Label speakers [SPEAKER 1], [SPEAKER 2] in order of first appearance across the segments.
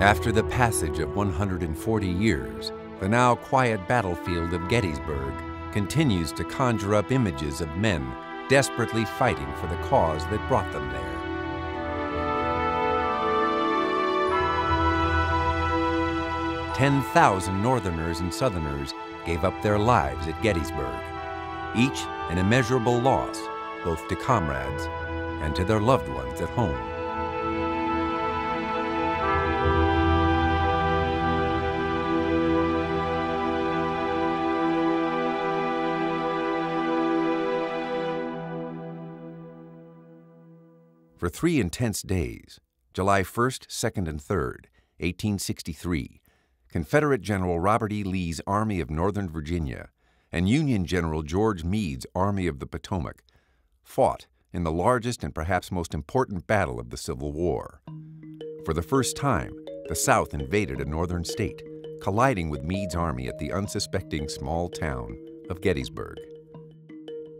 [SPEAKER 1] After the passage of 140 years, the now quiet battlefield of Gettysburg continues to conjure up images of men desperately fighting for the cause that brought them there. Ten thousand Northerners and Southerners gave up their lives at Gettysburg, each an immeasurable loss both to comrades and to their loved ones at home. For three intense days, July 1st, 2nd, and 3rd, 1863, Confederate General Robert E. Lee's Army of Northern Virginia and Union General George Meade's Army of the Potomac fought in the largest and perhaps most important battle of the Civil War. For the first time, the South invaded a northern state, colliding with Meade's army at the unsuspecting small town of Gettysburg.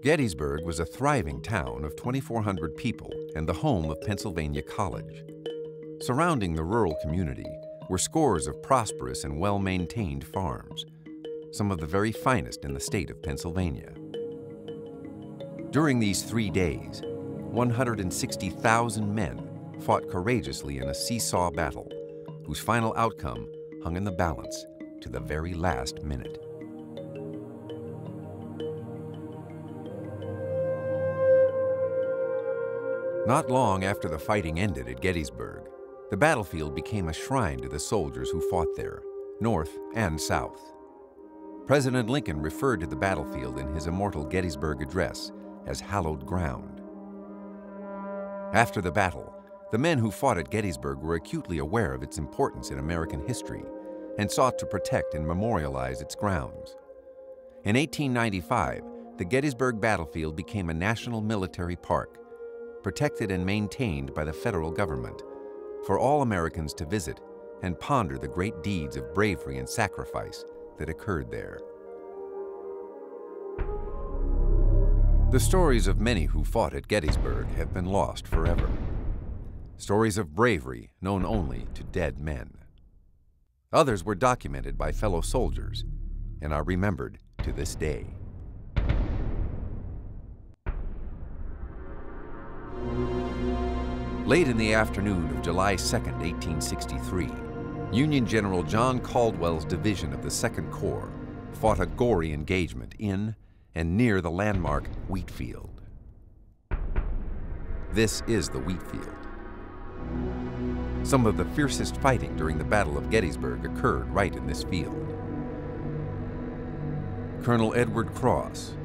[SPEAKER 1] Gettysburg was a thriving town of 2,400 people and the home of Pennsylvania College. Surrounding the rural community were scores of prosperous and well-maintained farms, some of the very finest in the state of Pennsylvania. During these three days, 160,000 men fought courageously in a seesaw battle whose final outcome hung in the balance to the very last minute. Not long after the fighting ended at Gettysburg, the battlefield became a shrine to the soldiers who fought there, North and South. President Lincoln referred to the battlefield in his immortal Gettysburg Address as hallowed ground. After the battle, the men who fought at Gettysburg were acutely aware of its importance in American history and sought to protect and memorialize its grounds. In 1895, the Gettysburg battlefield became a national military park, protected and maintained by the federal government, for all Americans to visit and ponder the great deeds of bravery and sacrifice that occurred there. The stories of many who fought at Gettysburg have been lost forever. Stories of bravery known only to dead men. Others were documented by fellow soldiers and are remembered to this day. Late in the afternoon of July 2, 1863, Union General John Caldwell's division of the Second Corps fought a gory engagement in and near the landmark Wheatfield. This is the Wheatfield. Some of the fiercest fighting during the Battle of Gettysburg occurred right in this field. Colonel Edward Cross,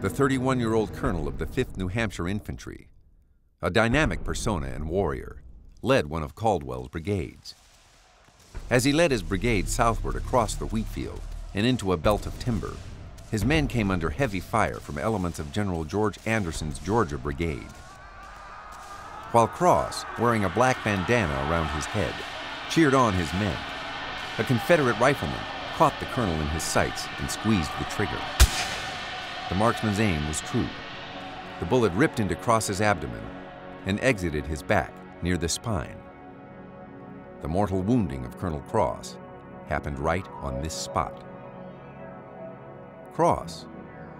[SPEAKER 1] the 31-year-old colonel of the 5th New Hampshire Infantry, a dynamic persona and warrior, led one of Caldwell's brigades. As he led his brigade southward across the wheat field and into a belt of timber, his men came under heavy fire from elements of General George Anderson's Georgia Brigade. While Cross, wearing a black bandana around his head, cheered on his men, a Confederate rifleman caught the colonel in his sights and squeezed the trigger. The marksman's aim was true. The bullet ripped into Cross's abdomen and exited his back near the spine. The mortal wounding of Colonel Cross happened right on this spot. Cross,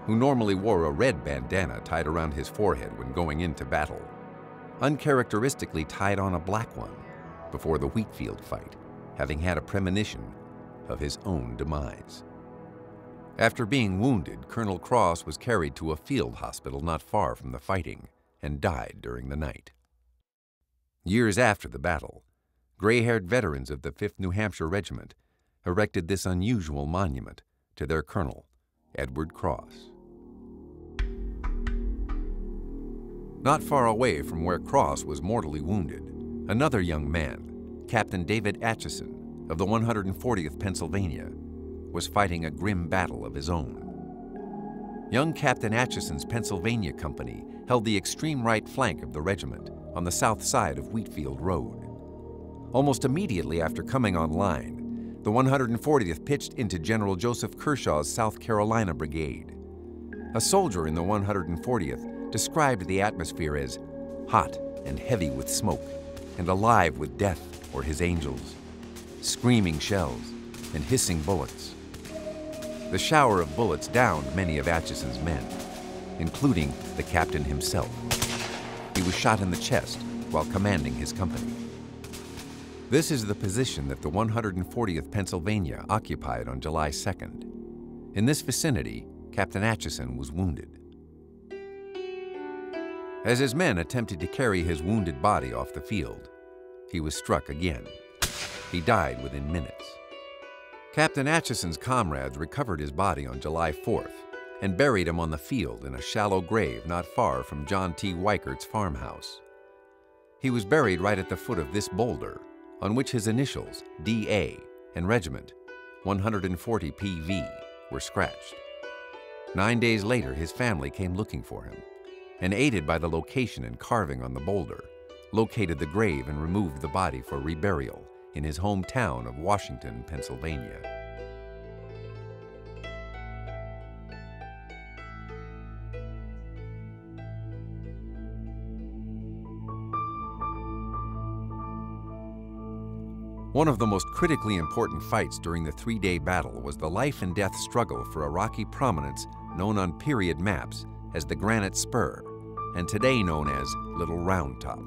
[SPEAKER 1] who normally wore a red bandana tied around his forehead when going into battle, uncharacteristically tied on a black one before the Wheatfield fight, having had a premonition of his own demise. After being wounded, Colonel Cross was carried to a field hospital not far from the fighting and died during the night. Years after the battle, gray-haired veterans of the 5th New Hampshire Regiment erected this unusual monument to their colonel Edward Cross. Not far away from where Cross was mortally wounded, another young man, Captain David Acheson of the 140th Pennsylvania, was fighting a grim battle of his own. Young Captain Acheson's Pennsylvania Company held the extreme right flank of the regiment on the south side of Wheatfield Road. Almost immediately after coming online, the 140th pitched into General Joseph Kershaw's South Carolina Brigade. A soldier in the 140th described the atmosphere as hot and heavy with smoke and alive with death or his angels. screaming shells, and hissing bullets. The shower of bullets downed many of Acheson's men, including the captain himself. He was shot in the chest while commanding his company. This is the position that the 140th Pennsylvania occupied on July 2nd. In this vicinity, Captain Acheson was wounded. As his men attempted to carry his wounded body off the field, he was struck again. He died within minutes. Captain Acheson's comrades recovered his body on July 4th and buried him on the field in a shallow grave not far from John T. Weikert's farmhouse. He was buried right at the foot of this boulder, on which his initials, DA, and regiment, 140 PV, were scratched. Nine days later, his family came looking for him, and aided by the location and carving on the boulder, located the grave and removed the body for reburial in his hometown of Washington, Pennsylvania. One of the most critically important fights during the three-day battle was the life and death struggle for a rocky prominence known on period maps as the Granite Spur, and today known as Little Round Top.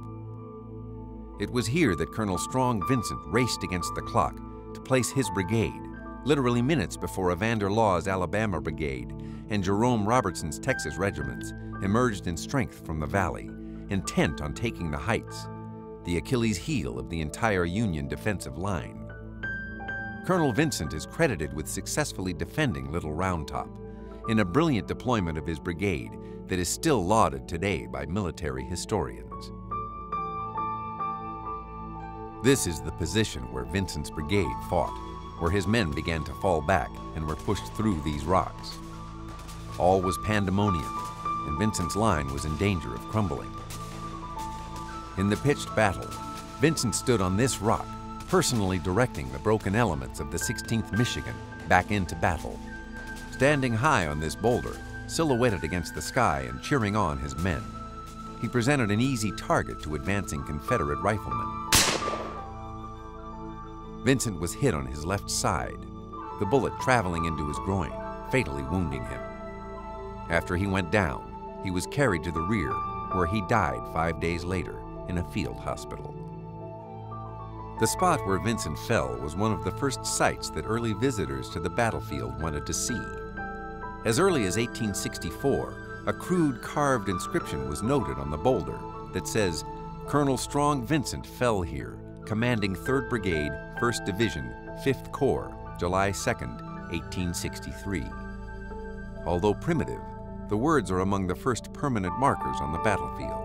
[SPEAKER 1] It was here that Colonel Strong Vincent raced against the clock to place his brigade, literally minutes before Evander Law's Alabama Brigade and Jerome Robertson's Texas regiments emerged in strength from the valley, intent on taking the heights, the Achilles heel of the entire Union defensive line. Colonel Vincent is credited with successfully defending Little Round Top in a brilliant deployment of his brigade that is still lauded today by military historians. This is the position where Vincent's brigade fought, where his men began to fall back and were pushed through these rocks. All was pandemonium, and Vincent's line was in danger of crumbling. In the pitched battle, Vincent stood on this rock, personally directing the broken elements of the 16th Michigan back into battle. Standing high on this boulder, silhouetted against the sky and cheering on his men, he presented an easy target to advancing Confederate riflemen. Vincent was hit on his left side, the bullet traveling into his groin, fatally wounding him. After he went down, he was carried to the rear, where he died five days later in a field hospital. The spot where Vincent fell was one of the first sites that early visitors to the battlefield wanted to see. As early as 1864, a crude carved inscription was noted on the boulder that says, Colonel Strong Vincent fell here, commanding 3rd Brigade, 1st Division, 5th Corps, July 2, 1863. Although primitive, the words are among the first permanent markers on the battlefield.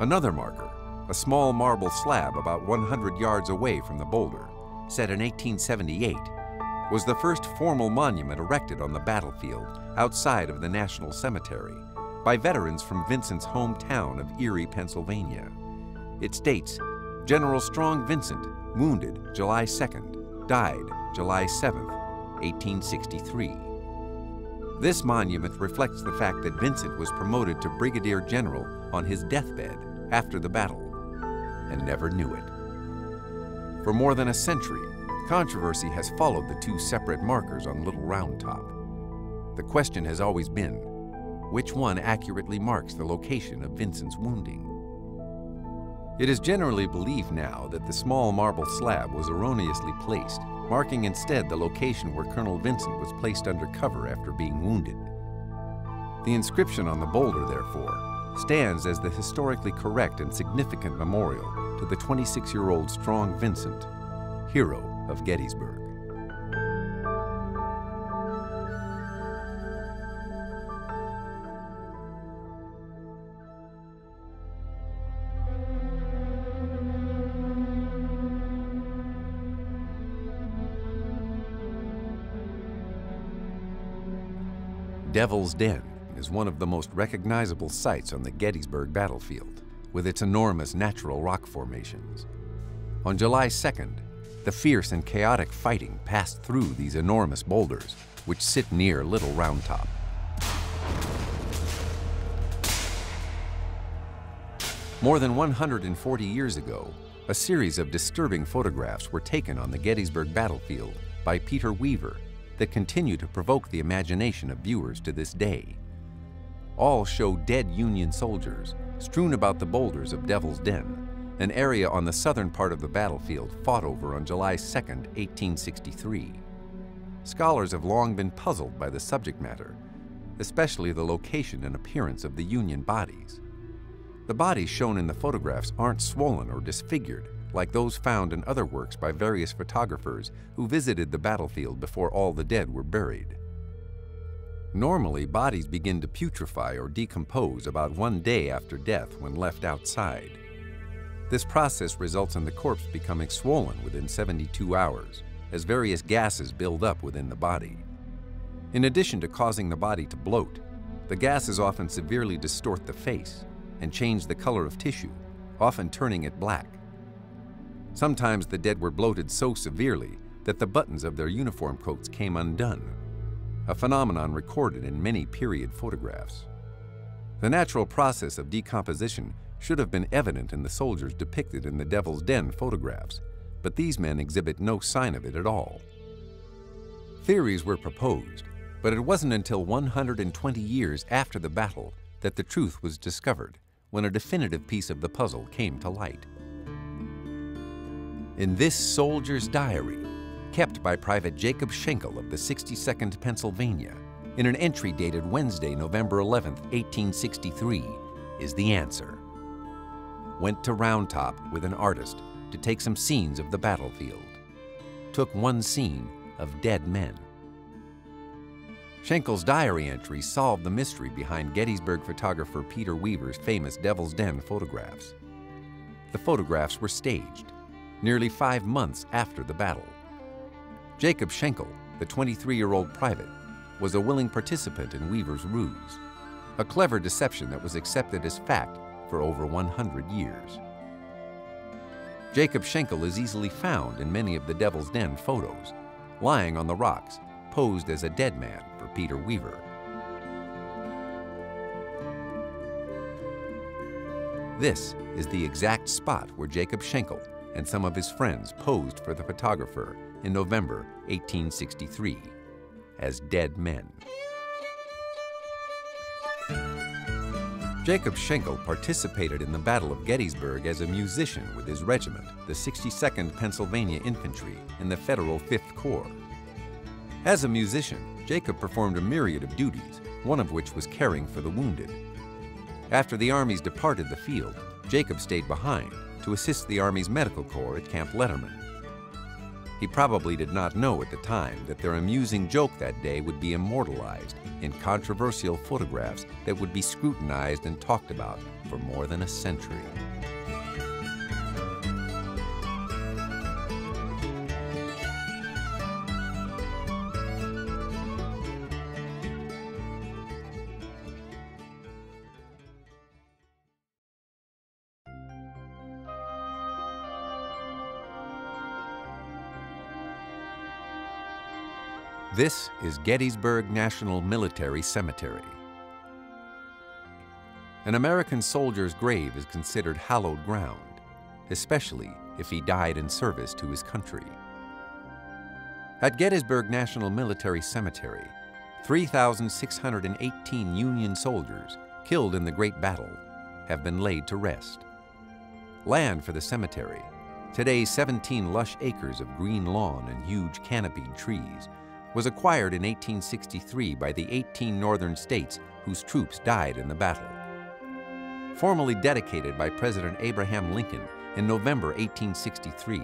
[SPEAKER 1] Another marker, a small marble slab about 100 yards away from the boulder, set in 1878, was the first formal monument erected on the battlefield outside of the National Cemetery by veterans from Vincent's hometown of Erie, Pennsylvania. It states, General Strong Vincent, wounded July 2nd, died July 7th, 1863. This monument reflects the fact that Vincent was promoted to Brigadier General on his deathbed after the battle and never knew it. For more than a century, controversy has followed the two separate markers on Little Round Top. The question has always been, which one accurately marks the location of Vincent's wounding? It is generally believed now that the small marble slab was erroneously placed, marking instead the location where Colonel Vincent was placed under cover after being wounded. The inscription on the boulder, therefore, stands as the historically correct and significant memorial to the 26-year-old Strong Vincent, hero of Gettysburg. Devil's Den is one of the most recognizable sites on the Gettysburg battlefield, with its enormous natural rock formations. On July 2nd, the fierce and chaotic fighting passed through these enormous boulders, which sit near Little Round Top. More than 140 years ago, a series of disturbing photographs were taken on the Gettysburg battlefield by Peter Weaver that continue to provoke the imagination of viewers to this day. All show dead Union soldiers strewn about the boulders of Devil's Den, an area on the southern part of the battlefield fought over on July 2, 1863. Scholars have long been puzzled by the subject matter, especially the location and appearance of the Union bodies. The bodies shown in the photographs aren't swollen or disfigured, like those found in other works by various photographers who visited the battlefield before all the dead were buried. Normally, bodies begin to putrefy or decompose about one day after death when left outside. This process results in the corpse becoming swollen within 72 hours, as various gases build up within the body. In addition to causing the body to bloat, the gases often severely distort the face and change the color of tissue, often turning it black. Sometimes the dead were bloated so severely that the buttons of their uniform coats came undone, a phenomenon recorded in many period photographs. The natural process of decomposition should have been evident in the soldiers depicted in the Devil's Den photographs, but these men exhibit no sign of it at all. Theories were proposed, but it wasn't until 120 years after the battle that the truth was discovered when a definitive piece of the puzzle came to light. In this soldier's diary, kept by Private Jacob Schenkel of the 62nd Pennsylvania, in an entry dated Wednesday, November 11, 1863, is the answer. Went to Round Top with an artist to take some scenes of the battlefield. Took one scene of dead men. Schenkel's diary entry solved the mystery behind Gettysburg photographer Peter Weaver's famous Devil's Den photographs. The photographs were staged, nearly five months after the battle. Jacob Schenkel, the 23-year-old private, was a willing participant in Weaver's ruse, a clever deception that was accepted as fact for over 100 years. Jacob Schenkel is easily found in many of the Devil's Den photos, lying on the rocks, posed as a dead man for Peter Weaver. This is the exact spot where Jacob Schenkel and some of his friends posed for the photographer in November 1863 as dead men. Jacob Schenkel participated in the Battle of Gettysburg as a musician with his regiment, the 62nd Pennsylvania Infantry, in the Federal Fifth Corps. As a musician, Jacob performed a myriad of duties, one of which was caring for the wounded. After the armies departed the field, Jacob stayed behind to assist the Army's Medical Corps at Camp Letterman. He probably did not know at the time that their amusing joke that day would be immortalized in controversial photographs that would be scrutinized and talked about for more than a century. This is Gettysburg National Military Cemetery. An American soldier's grave is considered hallowed ground, especially if he died in service to his country. At Gettysburg National Military Cemetery, 3,618 Union soldiers killed in the Great Battle have been laid to rest. Land for the cemetery, today 17 lush acres of green lawn and huge canopied trees, was acquired in 1863 by the 18 northern states whose troops died in the battle. Formally dedicated by President Abraham Lincoln in November 1863,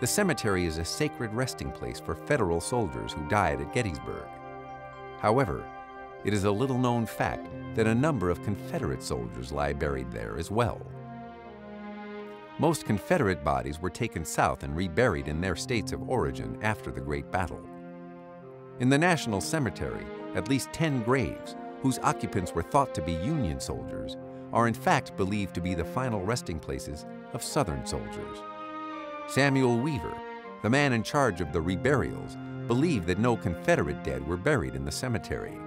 [SPEAKER 1] the cemetery is a sacred resting place for federal soldiers who died at Gettysburg. However, it is a little known fact that a number of Confederate soldiers lie buried there as well. Most Confederate bodies were taken south and reburied in their states of origin after the Great Battle. In the National Cemetery, at least 10 graves, whose occupants were thought to be Union soldiers, are in fact believed to be the final resting places of Southern soldiers. Samuel Weaver, the man in charge of the reburials, believed that no Confederate dead were buried in the cemetery.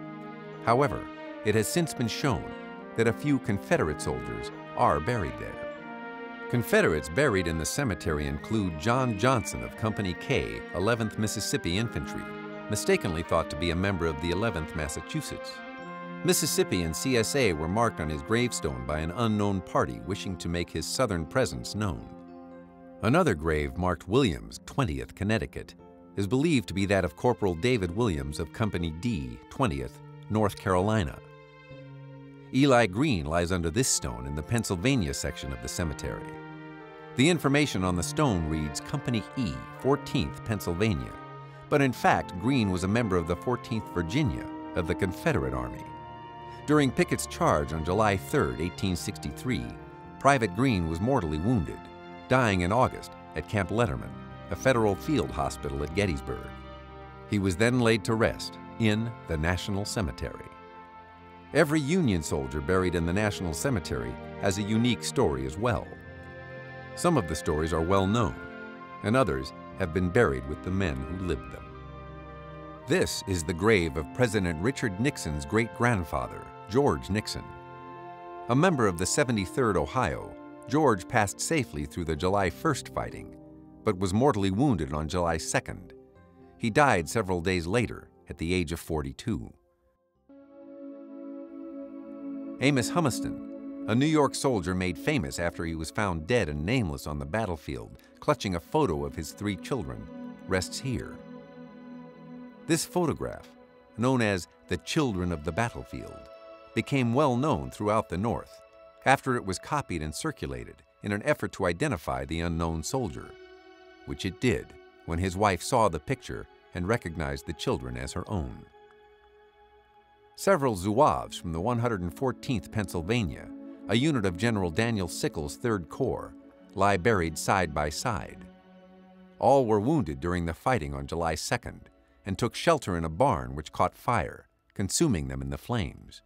[SPEAKER 1] However, it has since been shown that a few Confederate soldiers are buried there. Confederates buried in the cemetery include John Johnson of Company K, 11th Mississippi Infantry, mistakenly thought to be a member of the 11th Massachusetts. Mississippi and CSA were marked on his gravestone by an unknown party wishing to make his southern presence known. Another grave marked Williams, 20th Connecticut, is believed to be that of Corporal David Williams of Company D, 20th, North Carolina. Eli Green lies under this stone in the Pennsylvania section of the cemetery. The information on the stone reads Company E, 14th Pennsylvania, but in fact, Green was a member of the 14th Virginia of the Confederate Army. During Pickett's charge on July 3, 1863, Private Green was mortally wounded, dying in August at Camp Letterman, a federal field hospital at Gettysburg. He was then laid to rest in the National Cemetery. Every Union soldier buried in the National Cemetery has a unique story as well. Some of the stories are well known, and others have been buried with the men who lived them. This is the grave of President Richard Nixon's great-grandfather, George Nixon. A member of the 73rd Ohio, George passed safely through the July 1st fighting, but was mortally wounded on July 2nd. He died several days later at the age of 42. Amos Humiston, a New York soldier made famous after he was found dead and nameless on the battlefield, clutching a photo of his three children, rests here. This photograph, known as the Children of the Battlefield, became well known throughout the North after it was copied and circulated in an effort to identify the unknown soldier, which it did when his wife saw the picture and recognized the children as her own. Several Zouaves from the 114th Pennsylvania, a unit of General Daniel Sickles' 3rd Corps, lie buried side by side. All were wounded during the fighting on July 2nd and took shelter in a barn which caught fire, consuming them in the flames.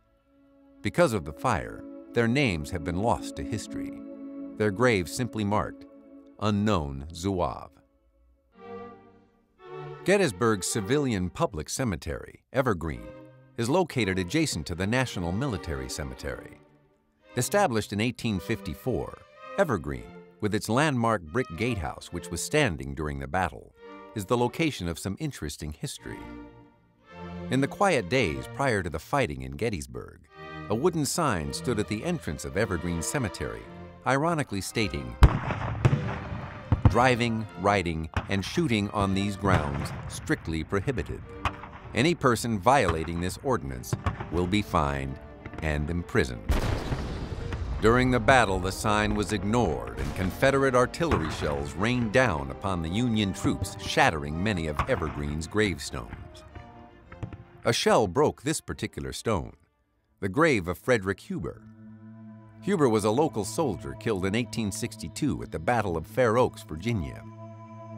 [SPEAKER 1] Because of the fire, their names have been lost to history. Their graves simply marked Unknown Zouave. Gettysburg's civilian public cemetery, Evergreen, is located adjacent to the National Military Cemetery. Established in 1854, Evergreen, with its landmark brick gatehouse which was standing during the battle, is the location of some interesting history. In the quiet days prior to the fighting in Gettysburg, a wooden sign stood at the entrance of Evergreen Cemetery, ironically stating, Driving, riding, and shooting on these grounds strictly prohibited. Any person violating this ordinance will be fined and imprisoned. During the battle, the sign was ignored and Confederate artillery shells rained down upon the Union troops, shattering many of Evergreen's gravestones. A shell broke this particular stone, the grave of Frederick Huber. Huber was a local soldier killed in 1862 at the Battle of Fair Oaks, Virginia.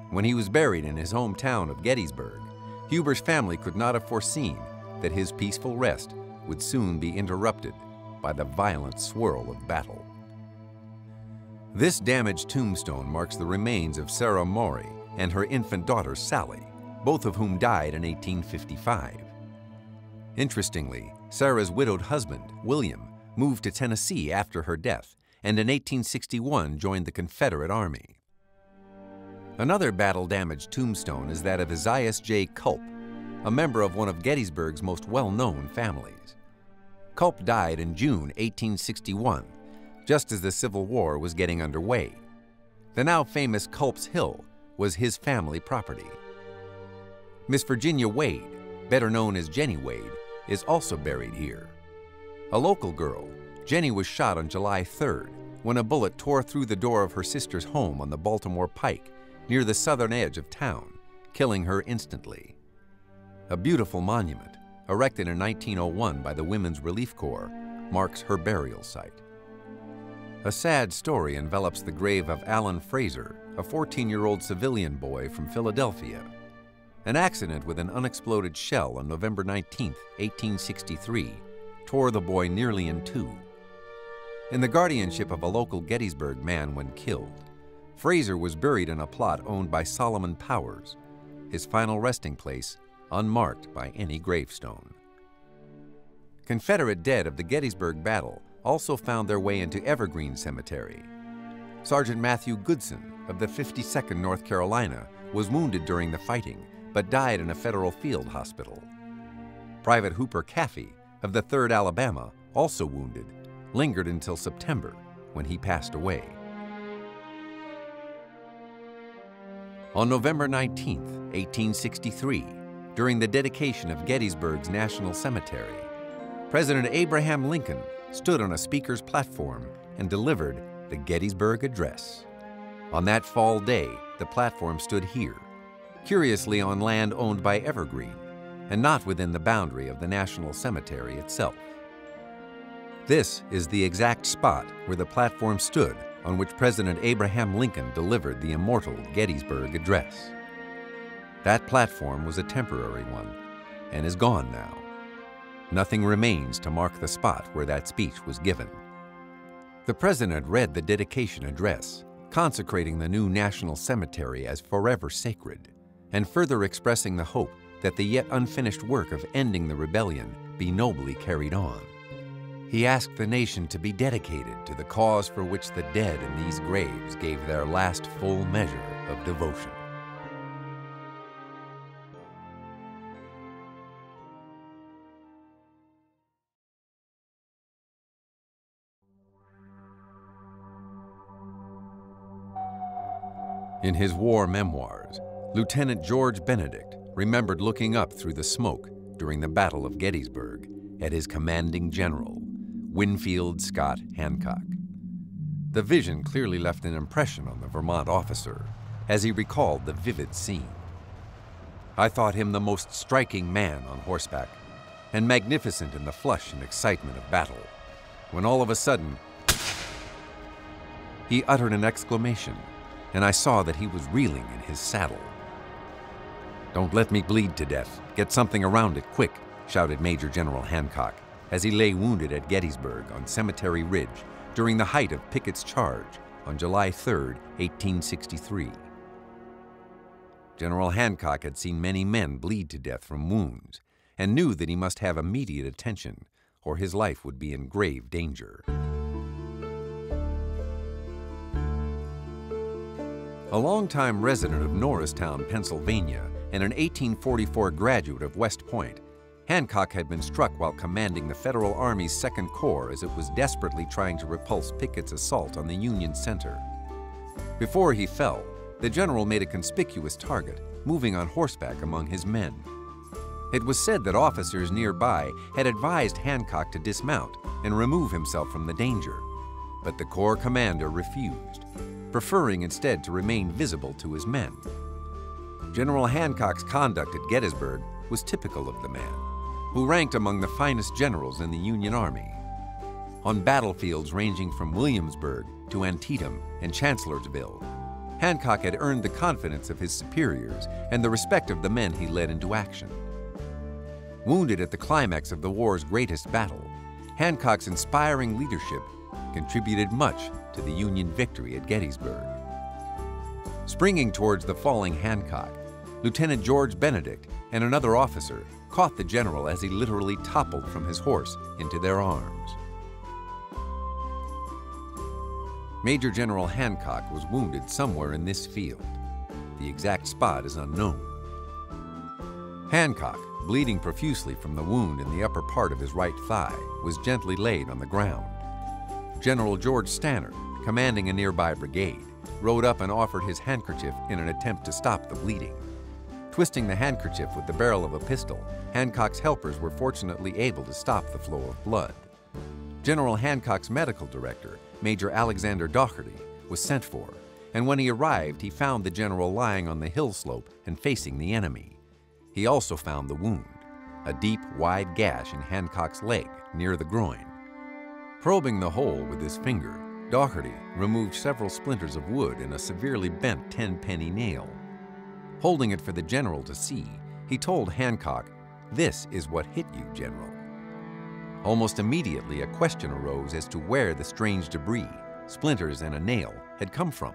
[SPEAKER 1] When he was buried in his hometown of Gettysburg, Huber's family could not have foreseen that his peaceful rest would soon be interrupted by the violent swirl of battle. This damaged tombstone marks the remains of Sarah Maury and her infant daughter Sally, both of whom died in 1855. Interestingly, Sarah's widowed husband, William, moved to Tennessee after her death and in 1861 joined the Confederate Army. Another battle-damaged tombstone is that of Isaias J. Culp, a member of one of Gettysburg's most well-known families. Culp died in June 1861, just as the Civil War was getting underway. The now famous Culp's Hill was his family property. Miss Virginia Wade, better known as Jenny Wade, is also buried here. A local girl, Jenny was shot on July 3rd when a bullet tore through the door of her sister's home on the Baltimore Pike near the southern edge of town, killing her instantly. A beautiful monument, erected in 1901 by the Women's Relief Corps, marks her burial site. A sad story envelops the grave of Alan Fraser, a 14-year-old civilian boy from Philadelphia. An accident with an unexploded shell on November 19, 1863, tore the boy nearly in two. In the guardianship of a local Gettysburg man when killed, Fraser was buried in a plot owned by Solomon Powers, his final resting place unmarked by any gravestone. Confederate dead of the Gettysburg Battle also found their way into Evergreen Cemetery. Sergeant Matthew Goodson of the 52nd North Carolina was wounded during the fighting, but died in a federal field hospital. Private Hooper Caffey of the 3rd Alabama, also wounded, lingered until September when he passed away. On November 19, 1863, during the dedication of Gettysburg's National Cemetery, President Abraham Lincoln stood on a speaker's platform and delivered the Gettysburg Address. On that fall day, the platform stood here, curiously on land owned by Evergreen, and not within the boundary of the National Cemetery itself. This is the exact spot where the platform stood on which President Abraham Lincoln delivered the immortal Gettysburg Address. That platform was a temporary one and is gone now. Nothing remains to mark the spot where that speech was given. The President read the dedication address, consecrating the new National Cemetery as forever sacred, and further expressing the hope that the yet unfinished work of ending the rebellion be nobly carried on. He asked the nation to be dedicated to the cause for which the dead in these graves gave their last full measure of devotion. In his war memoirs, Lieutenant George Benedict remembered looking up through the smoke during the Battle of Gettysburg at his commanding general, Winfield Scott Hancock. The vision clearly left an impression on the Vermont officer as he recalled the vivid scene. I thought him the most striking man on horseback and magnificent in the flush and excitement of battle, when all of a sudden he uttered an exclamation and I saw that he was reeling in his saddle. Don't let me bleed to death. Get something around it quick, shouted Major General Hancock as he lay wounded at Gettysburg on Cemetery Ridge during the height of Pickett's charge on July 3, 1863. General Hancock had seen many men bleed to death from wounds and knew that he must have immediate attention or his life would be in grave danger. A longtime resident of Norristown, Pennsylvania, and an 1844 graduate of West Point, Hancock had been struck while commanding the Federal Army's Second Corps as it was desperately trying to repulse Pickett's assault on the Union center. Before he fell, the general made a conspicuous target, moving on horseback among his men. It was said that officers nearby had advised Hancock to dismount and remove himself from the danger, but the Corps commander refused preferring instead to remain visible to his men. General Hancock's conduct at Gettysburg was typical of the man, who ranked among the finest generals in the Union Army. On battlefields ranging from Williamsburg to Antietam and Chancellorsville, Hancock had earned the confidence of his superiors and the respect of the men he led into action. Wounded at the climax of the war's greatest battle, Hancock's inspiring leadership contributed much to the Union victory at Gettysburg. Springing towards the falling Hancock, Lieutenant George Benedict and another officer caught the general as he literally toppled from his horse into their arms. Major General Hancock was wounded somewhere in this field. The exact spot is unknown. Hancock, bleeding profusely from the wound in the upper part of his right thigh, was gently laid on the ground. General George Stannard, commanding a nearby brigade, rode up and offered his handkerchief in an attempt to stop the bleeding. Twisting the handkerchief with the barrel of a pistol, Hancock's helpers were fortunately able to stop the flow of blood. General Hancock's medical director, Major Alexander Dougherty, was sent for, and when he arrived, he found the general lying on the hill slope and facing the enemy. He also found the wound, a deep, wide gash in Hancock's leg near the groin. Probing the hole with his finger, Dougherty removed several splinters of wood and a severely bent 10-penny nail. Holding it for the general to see, he told Hancock, This is what hit you, General. Almost immediately, a question arose as to where the strange debris, splinters and a nail, had come from.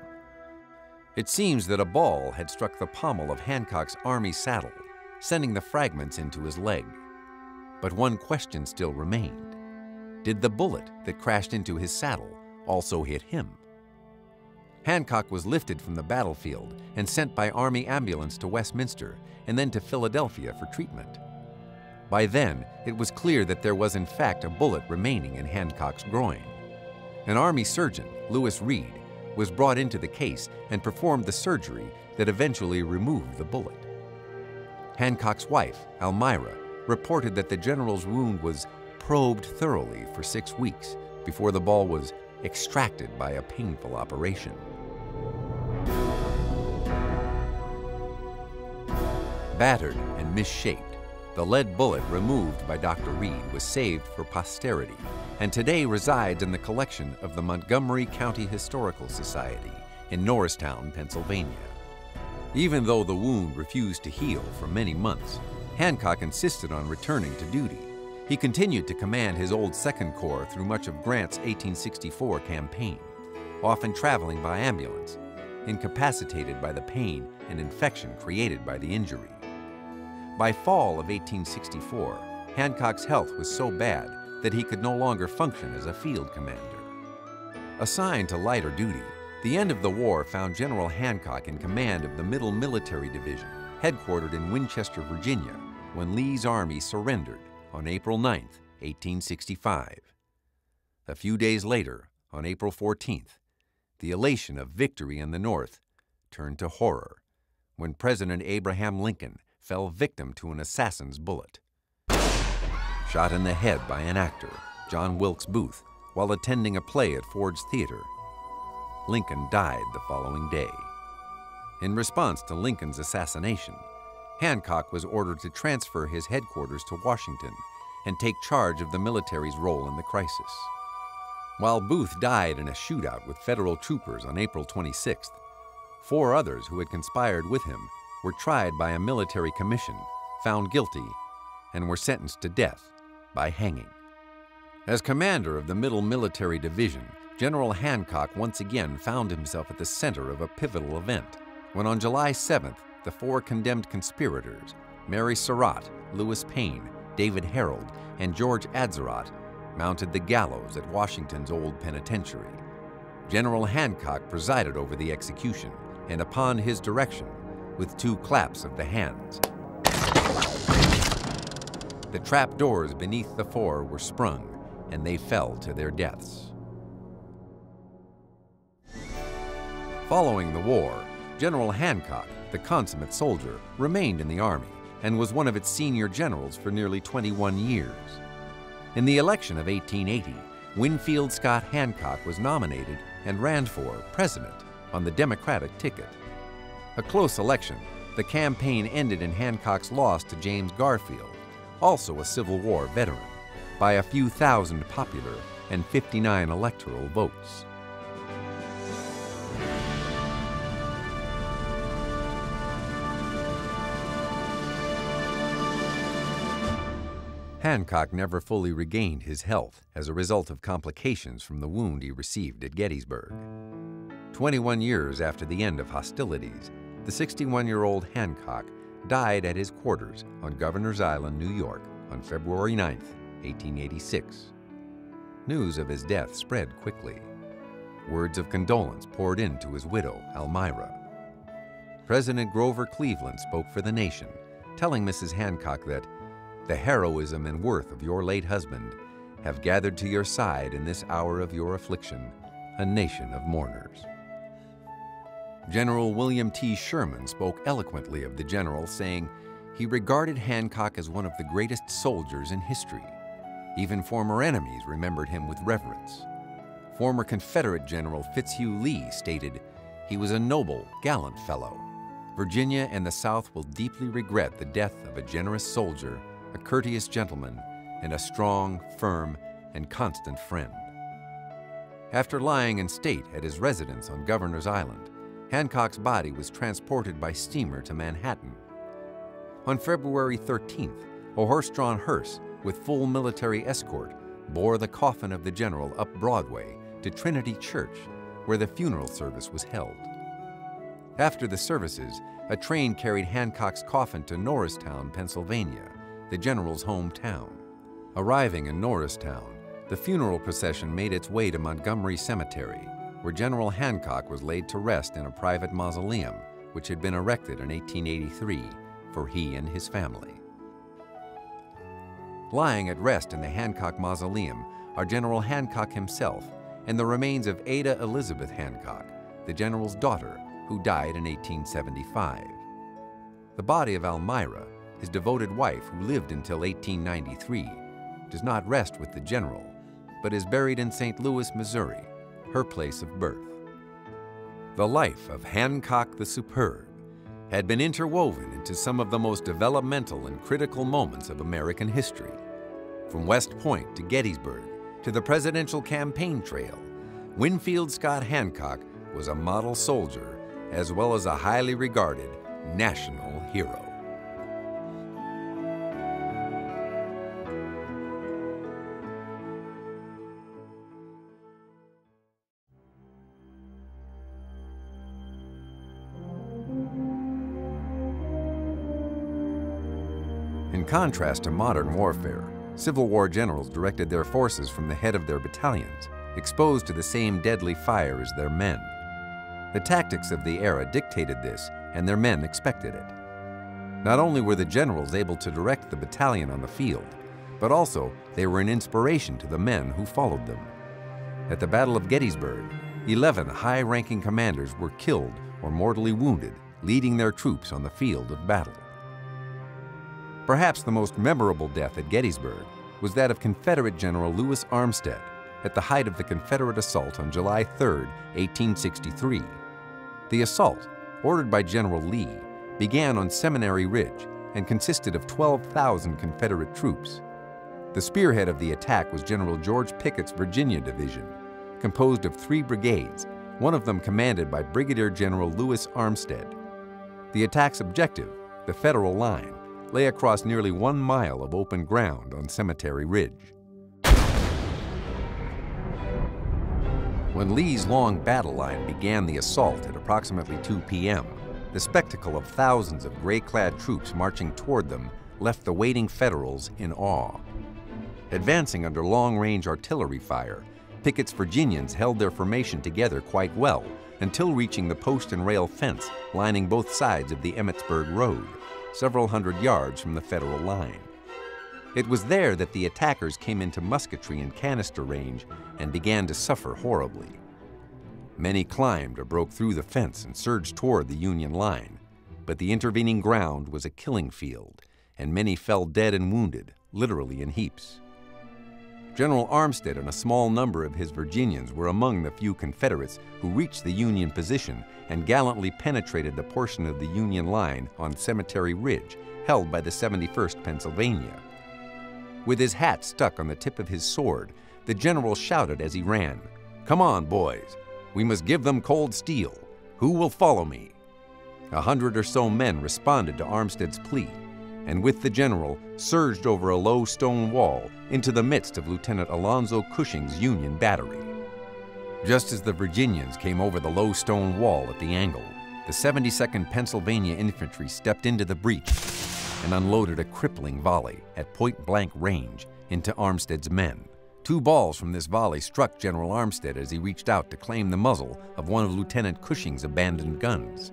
[SPEAKER 1] It seems that a ball had struck the pommel of Hancock's army saddle, sending the fragments into his leg. But one question still remained. Did the bullet that crashed into his saddle also hit him. Hancock was lifted from the battlefield and sent by Army ambulance to Westminster and then to Philadelphia for treatment. By then, it was clear that there was in fact a bullet remaining in Hancock's groin. An Army surgeon, Lewis Reed, was brought into the case and performed the surgery that eventually removed the bullet. Hancock's wife, Almira, reported that the general's wound was probed thoroughly for six weeks before the ball was extracted by a painful operation. Battered and misshaped, the lead bullet removed by Dr. Reed was saved for posterity and today resides in the collection of the Montgomery County Historical Society in Norristown, Pennsylvania. Even though the wound refused to heal for many months, Hancock insisted on returning to duty. He continued to command his old Second Corps through much of Grant's 1864 campaign, often traveling by ambulance, incapacitated by the pain and infection created by the injury. By fall of 1864, Hancock's health was so bad that he could no longer function as a field commander. Assigned to lighter duty, the end of the war found General Hancock in command of the Middle Military Division, headquartered in Winchester, Virginia, when Lee's army surrendered on April 9, 1865. A few days later, on April 14th, the elation of victory in the North turned to horror when President Abraham Lincoln fell victim to an assassin's bullet. Shot in the head by an actor, John Wilkes Booth, while attending a play at Ford's Theater, Lincoln died the following day. In response to Lincoln's assassination, Hancock was ordered to transfer his headquarters to Washington and take charge of the military's role in the crisis. While Booth died in a shootout with federal troopers on April 26th, four others who had conspired with him were tried by a military commission, found guilty, and were sentenced to death by hanging. As commander of the Middle Military Division, General Hancock once again found himself at the center of a pivotal event when on July 7th, the four condemned conspirators, Mary Surratt, Lewis Payne, David Herold, and George Atzerodt, mounted the gallows at Washington's old penitentiary. General Hancock presided over the execution, and upon his direction, with two claps of the hands. The trap doors beneath the four were sprung, and they fell to their deaths. Following the war, General Hancock, the consummate soldier, remained in the Army and was one of its senior generals for nearly 21 years. In the election of 1880, Winfield Scott Hancock was nominated and ran for president on the Democratic ticket. A close election, the campaign ended in Hancock's loss to James Garfield, also a Civil War veteran, by a few thousand popular and 59 electoral votes. Hancock never fully regained his health as a result of complications from the wound he received at Gettysburg. 21 years after the end of hostilities, the 61-year-old Hancock died at his quarters on Governor's Island, New York on February 9, 1886. News of his death spread quickly. Words of condolence poured in to his widow, Almira. President Grover Cleveland spoke for the nation, telling Mrs. Hancock that the heroism and worth of your late husband have gathered to your side in this hour of your affliction, a nation of mourners. General William T. Sherman spoke eloquently of the general, saying he regarded Hancock as one of the greatest soldiers in history. Even former enemies remembered him with reverence. Former Confederate General Fitzhugh Lee stated, he was a noble, gallant fellow. Virginia and the South will deeply regret the death of a generous soldier a courteous gentleman, and a strong, firm, and constant friend. After lying in state at his residence on Governor's Island, Hancock's body was transported by steamer to Manhattan. On February 13th, a horse-drawn hearse with full military escort bore the coffin of the general up Broadway to Trinity Church, where the funeral service was held. After the services, a train carried Hancock's coffin to Norristown, Pennsylvania, the general's hometown. Arriving in Norristown, the funeral procession made its way to Montgomery Cemetery, where General Hancock was laid to rest in a private mausoleum which had been erected in 1883 for he and his family. Lying at rest in the Hancock Mausoleum are General Hancock himself and the remains of Ada Elizabeth Hancock, the general's daughter, who died in 1875. The body of Almira, his devoted wife who lived until 1893, does not rest with the general, but is buried in St. Louis, Missouri, her place of birth. The life of Hancock the Superb had been interwoven into some of the most developmental and critical moments of American history. From West Point to Gettysburg to the presidential campaign trail, Winfield Scott Hancock was a model soldier as well as a highly regarded national hero. Contrast to modern warfare, Civil War generals directed their forces from the head of their battalions, exposed to the same deadly fire as their men. The tactics of the era dictated this, and their men expected it. Not only were the generals able to direct the battalion on the field, but also they were an inspiration to the men who followed them. At the Battle of Gettysburg, 11 high-ranking commanders were killed or mortally wounded, leading their troops on the field of battle. Perhaps the most memorable death at Gettysburg was that of Confederate General Lewis Armistead at the height of the Confederate assault on July 3, 1863. The assault, ordered by General Lee, began on Seminary Ridge and consisted of 12,000 Confederate troops. The spearhead of the attack was General George Pickett's Virginia Division, composed of three brigades, one of them commanded by Brigadier General Lewis Armistead. The attack's objective, the Federal line, lay across nearly one mile of open ground on Cemetery Ridge. When Lee's long battle line began the assault at approximately 2 p.m., the spectacle of thousands of gray-clad troops marching toward them left the waiting Federals in awe. Advancing under long-range artillery fire, Pickett's Virginians held their formation together quite well until reaching the post and rail fence lining both sides of the Emmitsburg Road several hundred yards from the Federal line. It was there that the attackers came into musketry and canister range and began to suffer horribly. Many climbed or broke through the fence and surged toward the Union line, but the intervening ground was a killing field, and many fell dead and wounded, literally in heaps. General Armistead and a small number of his Virginians were among the few Confederates who reached the Union position and gallantly penetrated the portion of the Union line on Cemetery Ridge held by the 71st Pennsylvania. With his hat stuck on the tip of his sword, the general shouted as he ran, Come on, boys, we must give them cold steel. Who will follow me? A hundred or so men responded to Armistead's plea and with the general surged over a low stone wall into the midst of Lieutenant Alonzo Cushing's Union battery. Just as the Virginians came over the low stone wall at the angle, the 72nd Pennsylvania Infantry stepped into the breach and unloaded a crippling volley at point-blank range into Armistead's men. Two balls from this volley struck General Armistead as he reached out to claim the muzzle of one of Lieutenant Cushing's abandoned guns.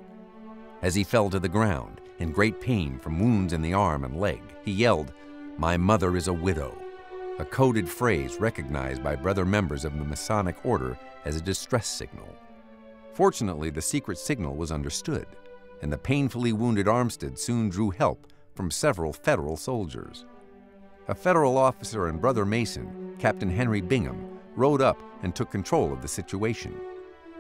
[SPEAKER 1] As he fell to the ground, in great pain from wounds in the arm and leg, he yelled, My mother is a widow, a coded phrase recognized by brother members of the Masonic Order as a distress signal. Fortunately, the secret signal was understood, and the painfully wounded Armistead soon drew help from several Federal soldiers. A Federal officer and Brother Mason, Captain Henry Bingham, rode up and took control of the situation.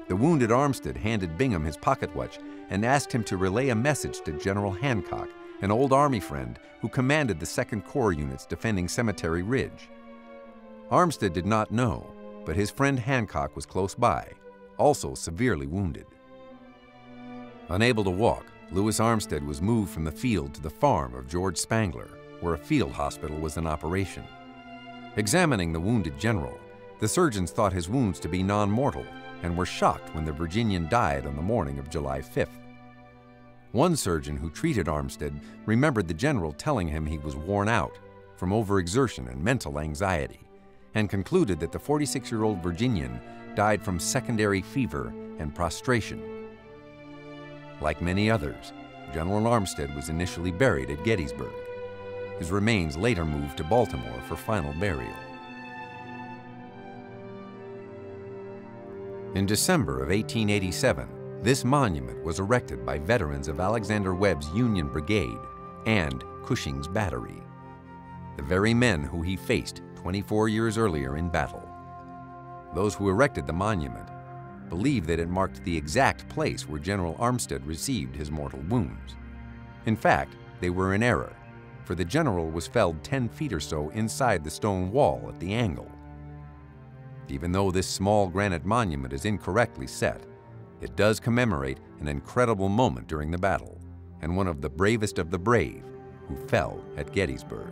[SPEAKER 1] The wounded Armistead handed Bingham his pocket watch and asked him to relay a message to General Hancock, an old Army friend who commanded the 2nd Corps units defending Cemetery Ridge. Armistead did not know, but his friend Hancock was close by, also severely wounded. Unable to walk, Lewis Armistead was moved from the field to the farm of George Spangler, where a field hospital was in operation. Examining the wounded general, the surgeons thought his wounds to be non-mortal and were shocked when the Virginian died on the morning of July 5th. One surgeon who treated Armistead remembered the general telling him he was worn out from overexertion and mental anxiety, and concluded that the 46-year-old Virginian died from secondary fever and prostration. Like many others, General Armistead was initially buried at Gettysburg. His remains later moved to Baltimore for final burial. In December of 1887, this monument was erected by veterans of Alexander Webb's Union Brigade and Cushing's Battery, the very men who he faced 24 years earlier in battle. Those who erected the monument believe that it marked the exact place where General Armistead received his mortal wounds. In fact, they were in error, for the general was felled 10 feet or so inside the stone wall at the angle. Even though this small granite monument is incorrectly set, it does commemorate an incredible moment during the battle and one of the bravest of the brave who fell at Gettysburg.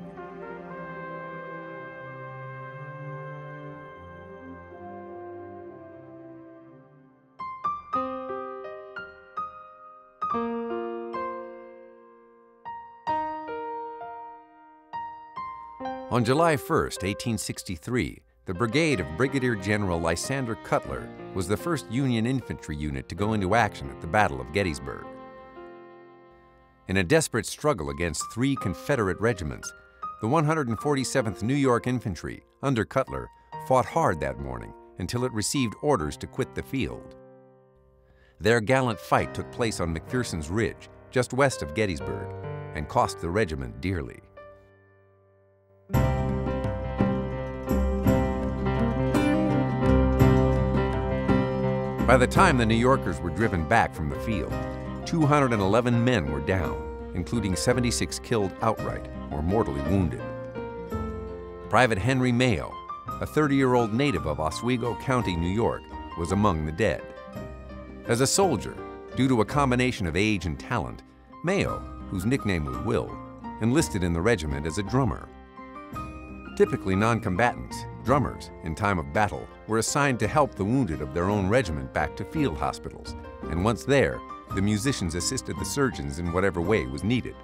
[SPEAKER 1] On July 1, 1863, the brigade of Brigadier General Lysander Cutler was the first Union infantry unit to go into action at the Battle of Gettysburg. In a desperate struggle against three Confederate regiments, the 147th New York Infantry, under Cutler, fought hard that morning until it received orders to quit the field. Their gallant fight took place on McPherson's Ridge, just west of Gettysburg, and cost the regiment dearly. By the time the New Yorkers were driven back from the field, 211 men were down, including 76 killed outright or mortally wounded. Private Henry Mayo, a 30-year-old native of Oswego County, New York, was among the dead. As a soldier, due to a combination of age and talent, Mayo, whose nickname was Will, enlisted in the regiment as a drummer. Typically non-combatants, drummers, in time of battle, were assigned to help the wounded of their own regiment back to field hospitals, and once there, the musicians assisted the surgeons in whatever way was needed.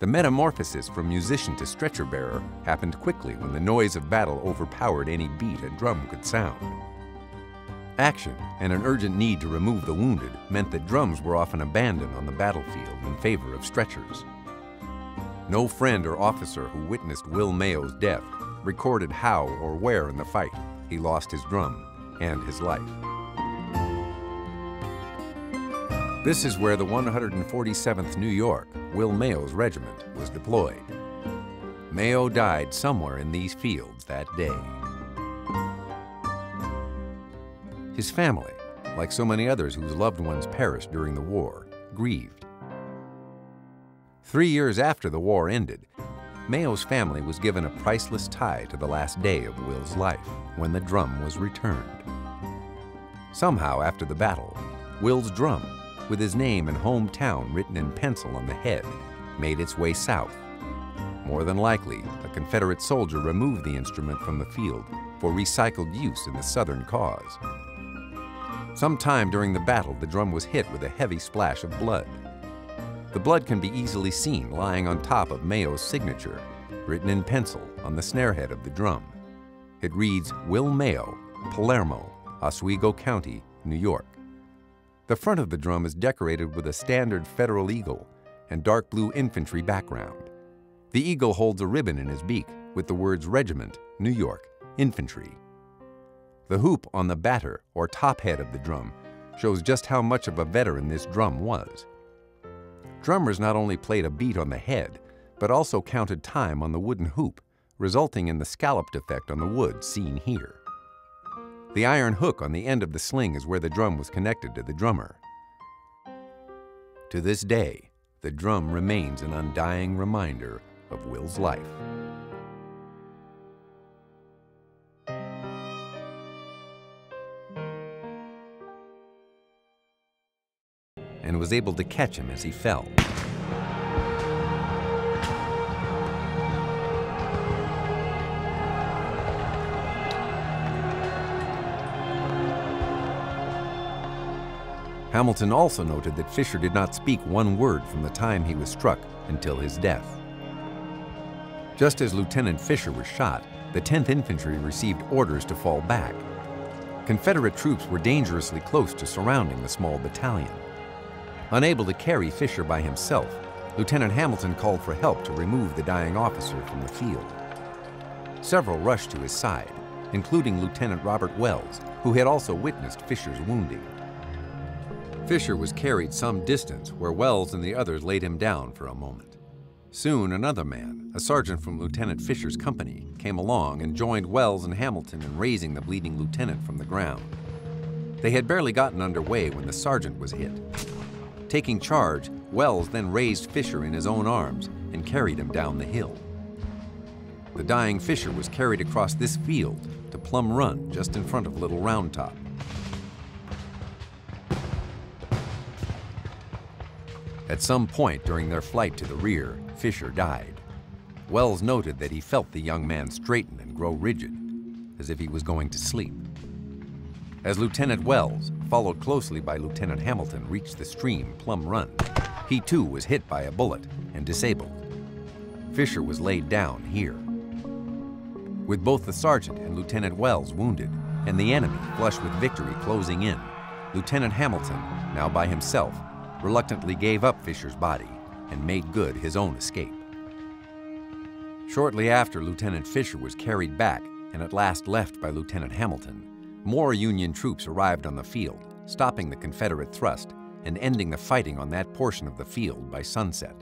[SPEAKER 1] The metamorphosis from musician to stretcher bearer happened quickly when the noise of battle overpowered any beat a drum could sound. Action and an urgent need to remove the wounded meant that drums were often abandoned on the battlefield in favor of stretchers. No friend or officer who witnessed Will Mayo's death recorded how or where in the fight he lost his drum and his life. This is where the 147th New York, Will Mayo's regiment, was deployed. Mayo died somewhere in these fields that day. His family, like so many others whose loved ones perished during the war, grieved. Three years after the war ended, Mayo's family was given a priceless tie to the last day of Will's life when the drum was returned. Somehow after the battle, Will's drum, with his name and hometown written in pencil on the head, made its way south. More than likely, a Confederate soldier removed the instrument from the field for recycled use in the Southern cause. Sometime during the battle, the drum was hit with a heavy splash of blood. The blood can be easily seen lying on top of Mayo's signature, written in pencil on the snare head of the drum. It reads Will Mayo, Palermo, Oswego County, New York. The front of the drum is decorated with a standard federal eagle and dark blue infantry background. The eagle holds a ribbon in his beak with the words Regiment, New York, Infantry. The hoop on the batter or top head of the drum shows just how much of a veteran this drum was. Drummers not only played a beat on the head, but also counted time on the wooden hoop, resulting in the scalloped effect on the wood seen here. The iron hook on the end of the sling is where the drum was connected to the drummer. To this day, the drum remains an undying reminder of Will's life. And was able to catch him as he fell. Hamilton also noted that Fisher did not speak one word from the time he was struck until his death. Just as Lieutenant Fisher was shot, the 10th Infantry received orders to fall back. Confederate troops were dangerously close to surrounding the small battalion. Unable to carry Fisher by himself, Lieutenant Hamilton called for help to remove the dying officer from the field. Several rushed to his side, including Lieutenant Robert Wells, who had also witnessed Fisher's wounding. Fisher was carried some distance where Wells and the others laid him down for a moment. Soon another man, a sergeant from Lieutenant Fisher's company, came along and joined Wells and Hamilton in raising the bleeding lieutenant from the ground. They had barely gotten underway when the sergeant was hit. Taking charge, Wells then raised Fisher in his own arms and carried him down the hill. The dying Fisher was carried across this field to Plum Run just in front of Little Round Top. At some point during their flight to the rear, Fisher died. Wells noted that he felt the young man straighten and grow rigid, as if he was going to sleep. As Lieutenant Wells, followed closely by Lieutenant Hamilton, reached the stream Plum Run, he too was hit by a bullet and disabled. Fisher was laid down here. With both the sergeant and Lieutenant Wells wounded, and the enemy flush with victory closing in, Lieutenant Hamilton, now by himself, reluctantly gave up Fisher's body and made good his own escape. Shortly after Lieutenant Fisher was carried back and at last left by Lieutenant Hamilton, more Union troops arrived on the field, stopping the Confederate thrust and ending the fighting on that portion of the field by sunset.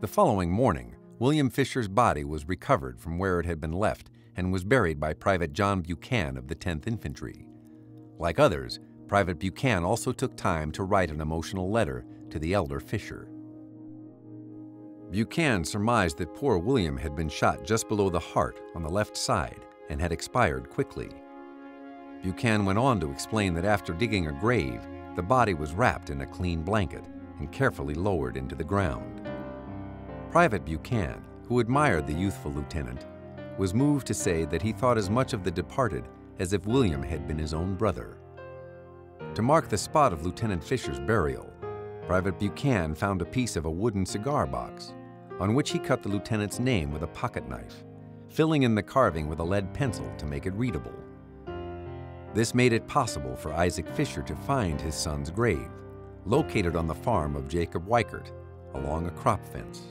[SPEAKER 1] The following morning, William Fisher's body was recovered from where it had been left and was buried by Private John Buchan of the 10th Infantry. Like others, Private Buchan also took time to write an emotional letter to the elder Fisher. Buchan surmised that poor William had been shot just below the heart on the left side and had expired quickly. Buchan went on to explain that after digging a grave, the body was wrapped in a clean blanket and carefully lowered into the ground. Private Buchan, who admired the youthful lieutenant, was moved to say that he thought as much of the departed as if William had been his own brother. To mark the spot of Lieutenant Fisher's burial, Private Buchan found a piece of a wooden cigar box, on which he cut the lieutenant's name with a pocket knife, filling in the carving with a lead pencil to make it readable. This made it possible for Isaac Fisher to find his son's grave, located on the farm of Jacob Weikert, along a crop fence.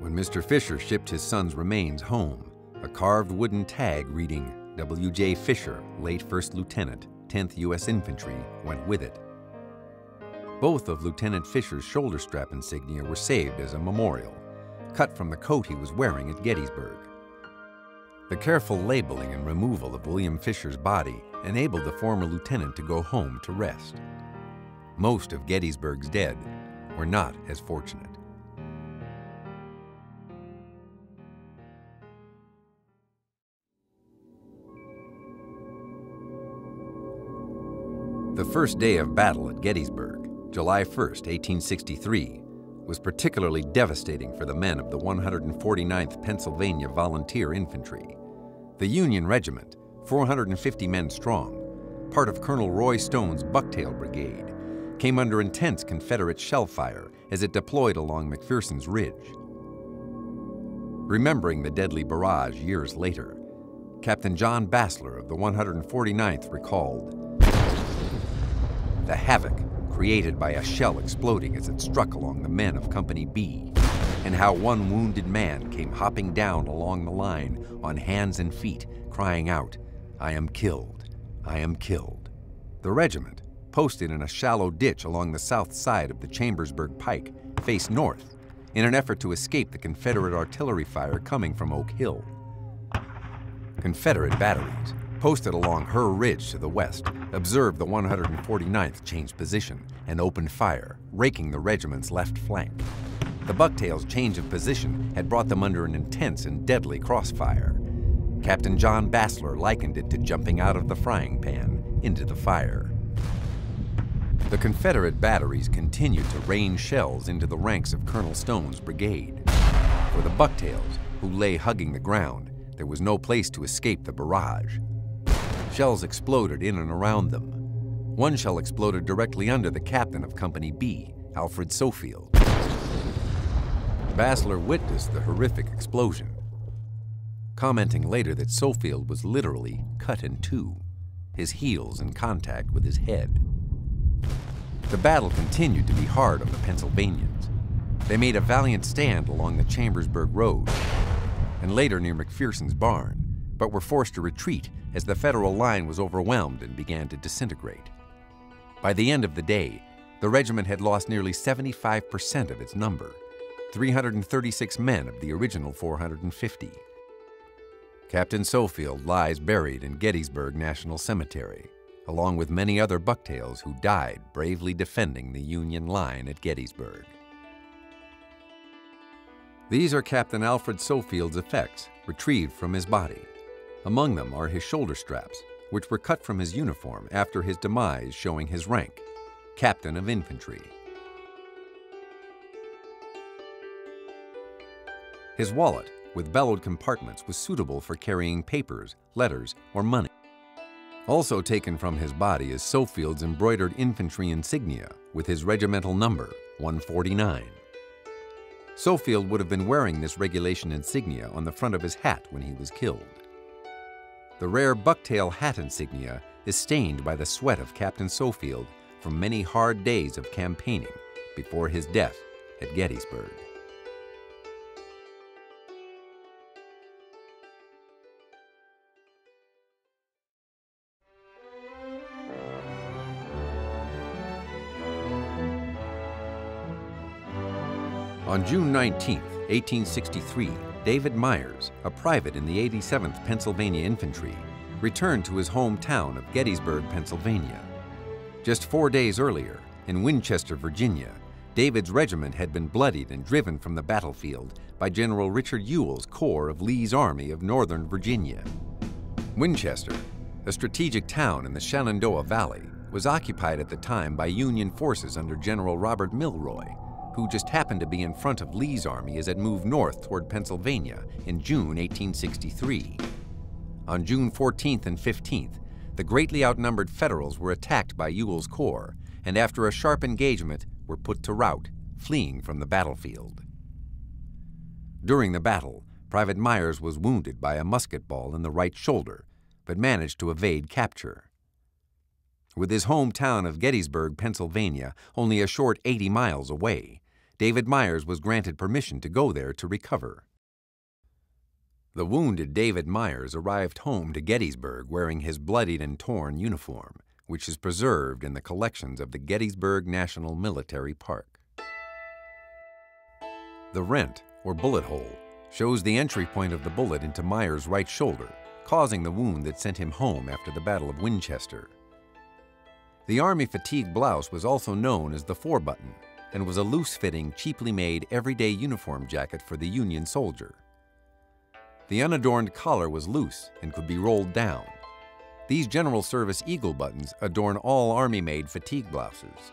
[SPEAKER 1] When Mr. Fisher shipped his son's remains home, a carved wooden tag reading W.J. Fisher, late First Lieutenant, 10th U.S. Infantry, went with it. Both of Lieutenant Fisher's shoulder strap insignia were saved as a memorial, cut from the coat he was wearing at Gettysburg. The careful labeling and removal of William Fisher's body enabled the former lieutenant to go home to rest. Most of Gettysburg's dead were not as fortunate. The first day of battle at Gettysburg, July 1, 1863, was particularly devastating for the men of the 149th Pennsylvania Volunteer Infantry. The Union Regiment, 450 men strong, part of Colonel Roy Stone's Bucktail Brigade, came under intense Confederate shell fire as it deployed along McPherson's Ridge. Remembering the deadly barrage years later, Captain John Bassler of the 149th recalled, the havoc created by a shell exploding as it struck along the men of Company B, and how one wounded man came hopping down along the line on hands and feet, crying out, I am killed, I am killed. The regiment, posted in a shallow ditch along the south side of the Chambersburg Pike, faced north in an effort to escape the Confederate artillery fire coming from Oak Hill. Confederate batteries, posted along Herr Ridge to the west, observed the 149th change position and opened fire, raking the regiment's left flank. The Bucktails' change of position had brought them under an intense and deadly crossfire. Captain John Bassler likened it to jumping out of the frying pan into the fire. The Confederate batteries continued to rain shells into the ranks of Colonel Stone's brigade. For the Bucktails, who lay hugging the ground, there was no place to escape the barrage. Shells exploded in and around them. One shell exploded directly under the captain of Company B, Alfred Sofield. Bassler witnessed the horrific explosion, commenting later that Sofield was literally cut in two. his heels in contact with his head. The battle continued to be hard on the Pennsylvanians. They made a valiant stand along the Chambersburg Road and later near McPherson's barn, but were forced to retreat as the Federal line was overwhelmed and began to disintegrate. By the end of the day, the regiment had lost nearly 75% of its number, 336 men of the original 450. Captain Sofield lies buried in Gettysburg National Cemetery, along with many other bucktails who died bravely defending the Union line at Gettysburg. These are Captain Alfred Sofield's effects, retrieved from his body. Among them are his shoulder straps, which were cut from his uniform after his demise showing his rank, Captain of Infantry. His wallet, with bellowed compartments, was suitable for carrying papers, letters, or money. Also taken from his body is Sofield's embroidered infantry insignia with his regimental number, 149. Sofield would have been wearing this regulation insignia on the front of his hat when he was killed. The rare bucktail hat insignia is stained by the sweat of Captain Sofield from many hard days of campaigning before his death at Gettysburg. On June 19, 1863, David Myers, a private in the 87th Pennsylvania Infantry, returned to his hometown of Gettysburg, Pennsylvania. Just four days earlier, in Winchester, Virginia, David's regiment had been bloodied and driven from the battlefield by General Richard Ewell's corps of Lee's Army of Northern Virginia. Winchester, a strategic town in the Shenandoah Valley, was occupied at the time by Union forces under General Robert Milroy, who just happened to be in front of Lee's army as it moved north toward Pennsylvania in June 1863. On June 14th and 15th, the greatly outnumbered Federals were attacked by Ewell's corps, and after a sharp engagement, were put to rout, fleeing from the battlefield. During the battle, Private Myers was wounded by a musket ball in the right shoulder, but managed to evade capture. With his hometown of Gettysburg, Pennsylvania, only a short 80 miles away, David Myers was granted permission to go there to recover. The wounded David Myers arrived home to Gettysburg wearing his bloodied and torn uniform, which is preserved in the collections of the Gettysburg National Military Park. The rent, or bullet hole, shows the entry point of the bullet into Myers' right shoulder, causing the wound that sent him home after the Battle of Winchester. The Army fatigue blouse was also known as the four button and was a loose-fitting, cheaply made, everyday uniform jacket for the Union soldier. The unadorned collar was loose and could be rolled down. These General Service Eagle buttons adorn all Army-made fatigue blouses.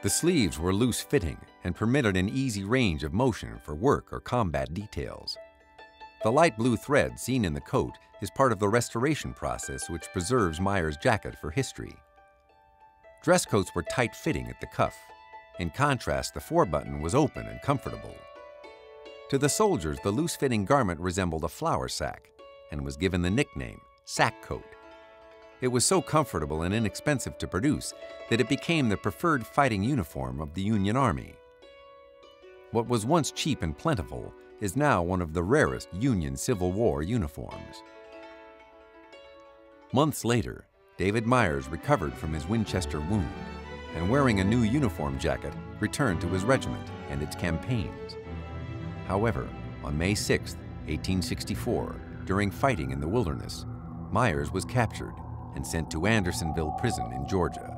[SPEAKER 1] The sleeves were loose-fitting and permitted an easy range of motion for work or combat details. The light blue thread seen in the coat is part of the restoration process which preserves Myers' jacket for history. Dress coats were tight-fitting at the cuff. In contrast, the four-button was open and comfortable. To the soldiers, the loose-fitting garment resembled a flour sack and was given the nickname sack coat. It was so comfortable and inexpensive to produce that it became the preferred fighting uniform of the Union Army. What was once cheap and plentiful is now one of the rarest Union Civil War uniforms. Months later, David Myers recovered from his Winchester wound and wearing a new uniform jacket, returned to his regiment and its campaigns. However, on May 6, 1864, during fighting in the wilderness, Myers was captured and sent to Andersonville Prison in Georgia.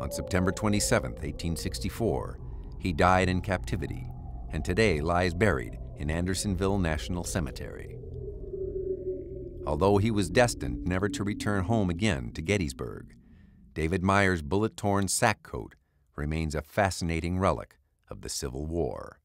[SPEAKER 1] On September 27, 1864, he died in captivity and today lies buried in Andersonville National Cemetery. Although he was destined never to return home again to Gettysburg, David Myers' bullet-torn sack coat remains a fascinating relic of the Civil War.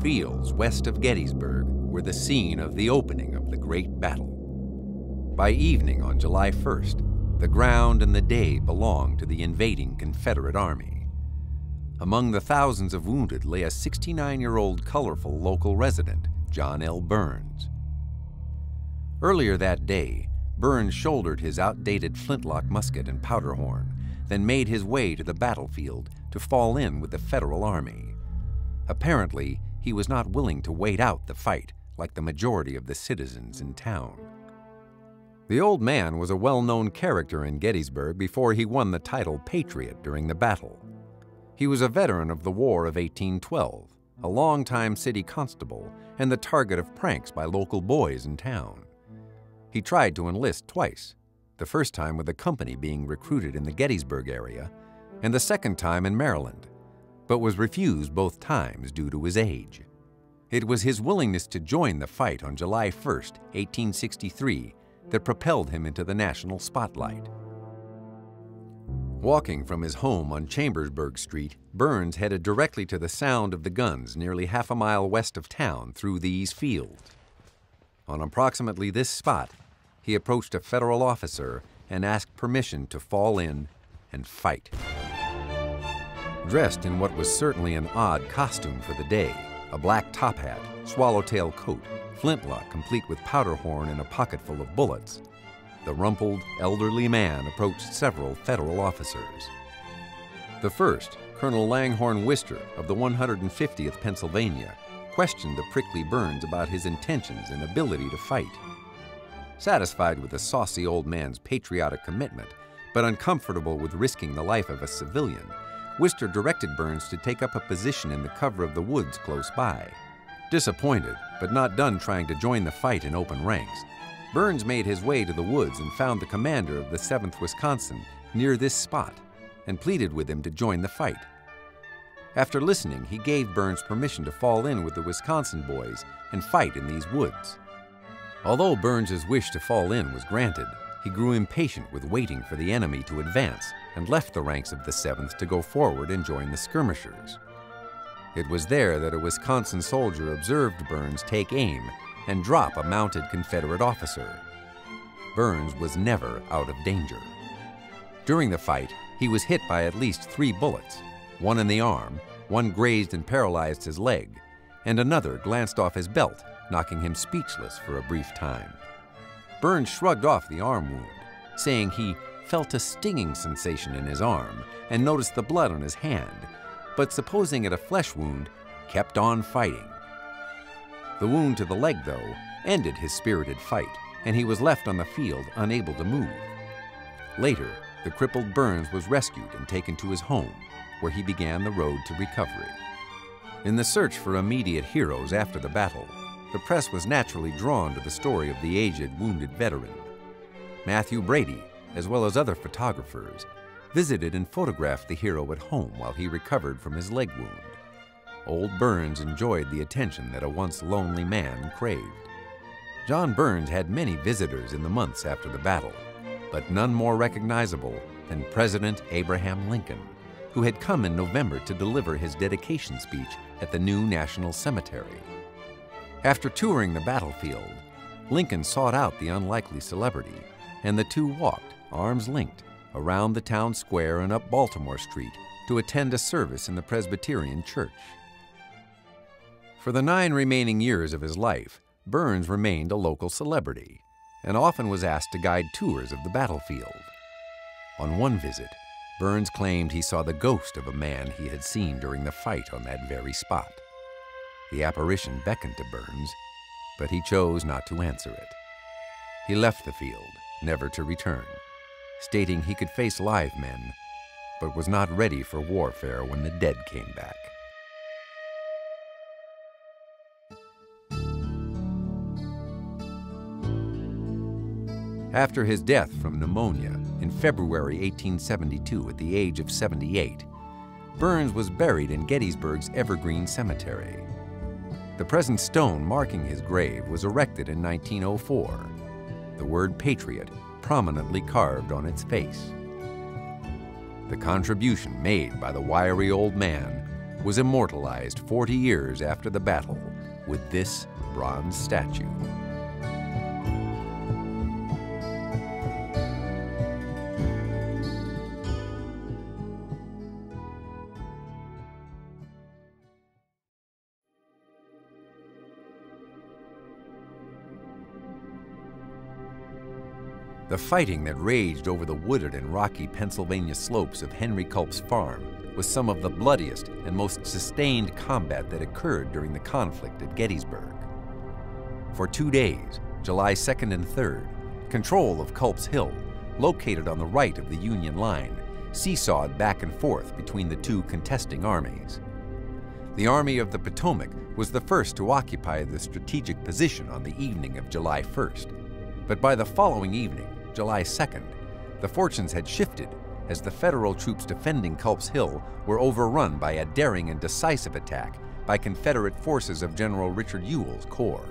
[SPEAKER 1] Fields west of Gettysburg were the scene of the opening of the great battle. By evening on July 1st, the ground and the day belonged to the invading Confederate Army. Among the thousands of wounded lay a 69-year-old colorful local resident, John L. Burns. Earlier that day, Burns shouldered his outdated flintlock musket and powder horn, then made his way to the battlefield to fall in with the Federal Army. Apparently, he was not willing to wait out the fight like the majority of the citizens in town. The old man was a well-known character in Gettysburg before he won the title Patriot during the battle. He was a veteran of the War of 1812, a longtime city constable, and the target of pranks by local boys in town. He tried to enlist twice, the first time with a company being recruited in the Gettysburg area, and the second time in Maryland, but was refused both times due to his age. It was his willingness to join the fight on July 1, 1863, that propelled him into the national spotlight. Walking from his home on Chambersburg Street, Burns headed directly to the sound of the guns nearly half a mile west of town through these fields. On approximately this spot, he approached a federal officer and asked permission to fall in and fight. Dressed in what was certainly an odd costume for the day, a black top hat, swallowtail coat, flintlock complete with powder horn and a pocket full of bullets, the rumpled, elderly man approached several federal officers. The first, Colonel Langhorne Wister of the 150th Pennsylvania, questioned the prickly Burns about his intentions and ability to fight. Satisfied with the saucy old man's patriotic commitment, but uncomfortable with risking the life of a civilian, Wister directed Burns to take up a position in the cover of the woods close by. Disappointed, but not done trying to join the fight in open ranks, Burns made his way to the woods and found the commander of the 7th Wisconsin near this spot and pleaded with him to join the fight. After listening, he gave Burns permission to fall in with the Wisconsin boys and fight in these woods. Although Burns's wish to fall in was granted, he grew impatient with waiting for the enemy to advance and left the ranks of the 7th to go forward and join the skirmishers. It was there that a Wisconsin soldier observed Burns take aim and drop a mounted Confederate officer. Burns was never out of danger. During the fight, he was hit by at least three bullets, one in the arm, one grazed and paralyzed his leg, and another glanced off his belt, knocking him speechless for a brief time. Burns shrugged off the arm wound, saying he felt a stinging sensation in his arm and noticed the blood on his hand, but supposing it a flesh wound, kept on fighting. The wound to the leg, though, ended his spirited fight, and he was left on the field unable to move. Later, the crippled Burns was rescued and taken to his home, where he began the road to recovery. In the search for immediate heroes after the battle, the press was naturally drawn to the story of the aged, wounded veteran. Mathew Brady, as well as other photographers, visited and photographed the hero at home while he recovered from his leg wound. Old Burns enjoyed the attention that a once lonely man craved. John Burns had many visitors in the months after the battle, but none more recognizable than President Abraham Lincoln, who had come in November to deliver his dedication speech at the new National Cemetery. After touring the battlefield, Lincoln sought out the unlikely celebrity, and the two walked, arms linked, around the town square and up Baltimore Street to attend a service in the Presbyterian Church. For the nine remaining years of his life, Burns remained a local celebrity and often was asked to guide tours of the battlefield. On one visit, Burns claimed he saw the ghost of a man he had seen during the fight on that very spot. The apparition beckoned to Burns, but he chose not to answer it. He left the field, never to return, stating he could face live men, but was not ready for warfare when the dead came back. After his death from pneumonia in February 1872 at the age of 78, Burns was buried in Gettysburg's Evergreen Cemetery. The present stone marking his grave was erected in 1904, the word Patriot prominently carved on its face. The contribution made by the wiry old man was immortalized 40 years after the battle with this bronze statue. The fighting that raged over the wooded and rocky Pennsylvania slopes of Henry Culp's farm was some of the bloodiest and most sustained combat that occurred during the conflict at Gettysburg. For two days, July 2nd and 3rd, control of Culp's Hill, located on the right of the Union line, seesawed back and forth between the two contesting armies. The Army of the Potomac was the first to occupy the strategic position on the evening of July 1st. But by the following evening, July 2nd, the fortunes had shifted as the federal troops defending Culp's Hill were overrun by a daring and decisive attack by Confederate forces of General Richard Ewell's corps.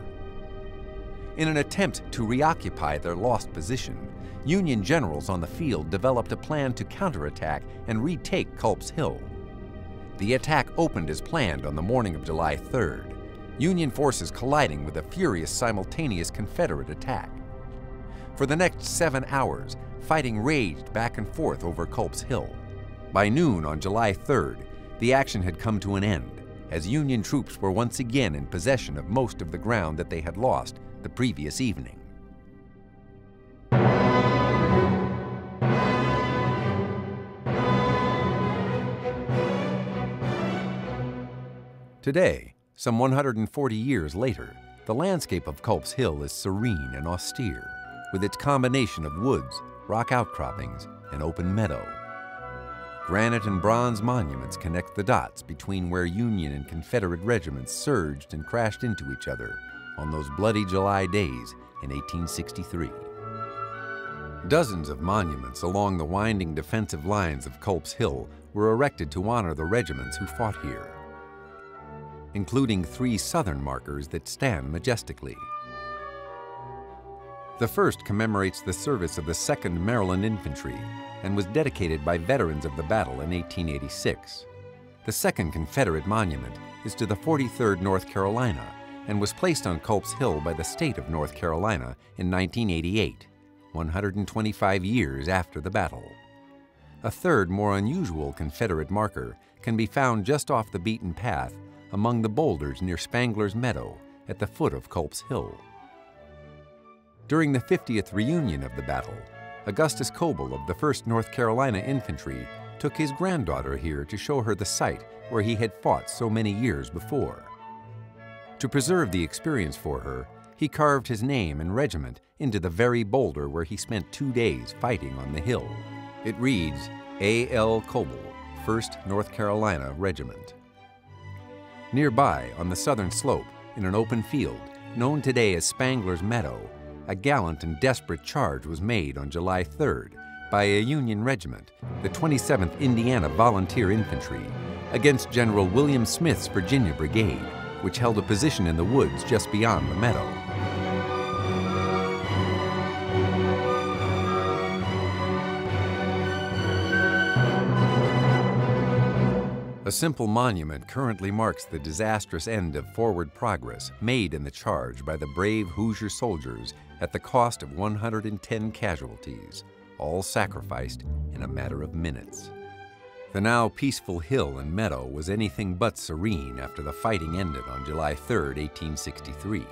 [SPEAKER 1] In an attempt to reoccupy their lost position, Union generals on the field developed a plan to counterattack and retake Culp's Hill. The attack opened as planned on the morning of July 3rd, Union forces colliding with a furious simultaneous Confederate attack. For the next seven hours, fighting raged back and forth over Culp's Hill. By noon on July 3rd, the action had come to an end, as Union troops were once again in possession of most of the ground that they had lost the previous evening. Today, some 140 years later, the landscape of Culp's Hill is serene and austere with its combination of woods, rock outcroppings, and open meadow. Granite and bronze monuments connect the dots between where Union and Confederate regiments surged and crashed into each other on those bloody July days in 1863. Dozens of monuments along the winding defensive lines of Culp's Hill were erected to honor the regiments who fought here, including three Southern markers that stand majestically. The first commemorates the service of the 2nd Maryland Infantry and was dedicated by veterans of the battle in 1886. The second Confederate monument is to the 43rd North Carolina and was placed on Culp's Hill by the state of North Carolina in 1988, 125 years after the battle. A third, more unusual Confederate marker can be found just off the beaten path among the boulders near Spangler's Meadow at the foot of Culp's Hill. During the 50th reunion of the battle, Augustus Coble of the 1st North Carolina Infantry took his granddaughter here to show her the site where he had fought so many years before. To preserve the experience for her, he carved his name and regiment into the very boulder where he spent two days fighting on the hill. It reads A. L. Coble, 1st North Carolina Regiment. Nearby, on the southern slope, in an open field, known today as Spangler's Meadow, a gallant and desperate charge was made on July 3rd by a Union regiment, the 27th Indiana Volunteer Infantry, against General William Smith's Virginia Brigade, which held a position in the woods just beyond the meadow. A simple monument currently marks the disastrous end of forward progress made in the charge by the brave Hoosier soldiers at the cost of 110 casualties, all sacrificed in a matter of minutes. The now peaceful hill and meadow was anything but serene after the fighting ended on July 3, 1863.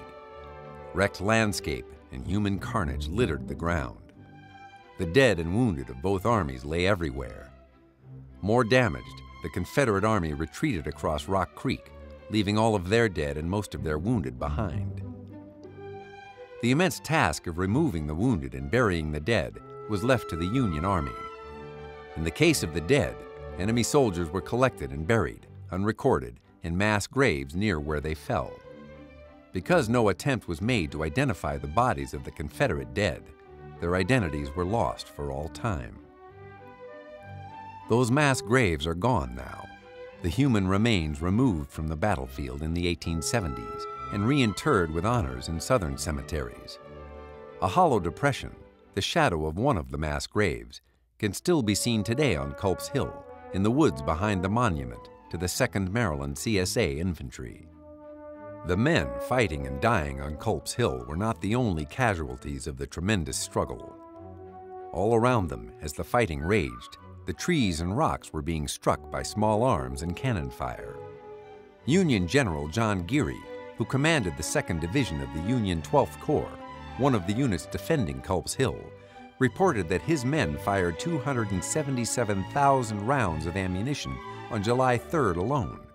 [SPEAKER 1] Wrecked landscape and human carnage littered the ground. The dead and wounded of both armies lay everywhere. More damaged, the Confederate Army retreated across Rock Creek, leaving all of their dead and most of their wounded behind. The immense task of removing the wounded and burying the dead was left to the Union Army. In the case of the dead, enemy soldiers were collected and buried, unrecorded, in mass graves near where they fell. Because no attempt was made to identify the bodies of the Confederate dead, their identities were lost for all time. Those mass graves are gone now, the human remains removed from the battlefield in the 1870s and reinterred with honors in southern cemeteries. A hollow depression, the shadow of one of the mass graves, can still be seen today on Culp's Hill, in the woods behind the monument, to the 2nd Maryland CSA Infantry. The men fighting and dying on Culp's Hill were not the only casualties of the tremendous struggle. All around them, as the fighting raged, the trees and rocks were being struck by small arms and cannon fire. Union General John Geary, who commanded the 2nd Division of the Union 12th Corps, one of the units defending Culp's Hill, reported that his men fired 277,000 rounds of ammunition on July 3rd alone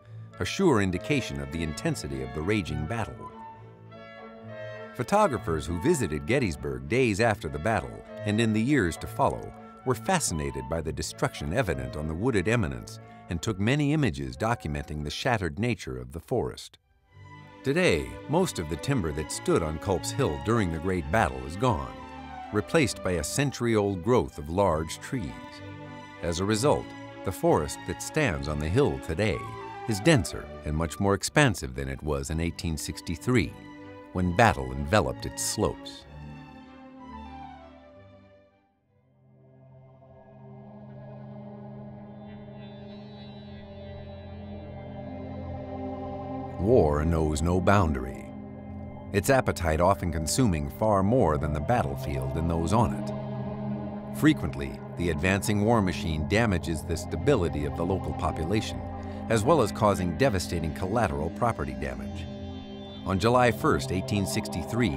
[SPEAKER 1] a sure indication of the intensity of the raging battle. Photographers who visited Gettysburg days after the battle and in the years to follow were fascinated by the destruction evident on the wooded eminence and took many images documenting the shattered nature of the forest. Today, most of the timber that stood on Culp's Hill during the Great Battle is gone, replaced by a century-old growth of large trees. As a result, the forest that stands on the hill today is denser and much more expansive than it was in 1863, when battle enveloped its slopes. War knows no boundary, its appetite often consuming far more than the battlefield and those on it. Frequently, the advancing war machine damages the stability of the local population as well as causing devastating collateral property damage. On July 1, 1863,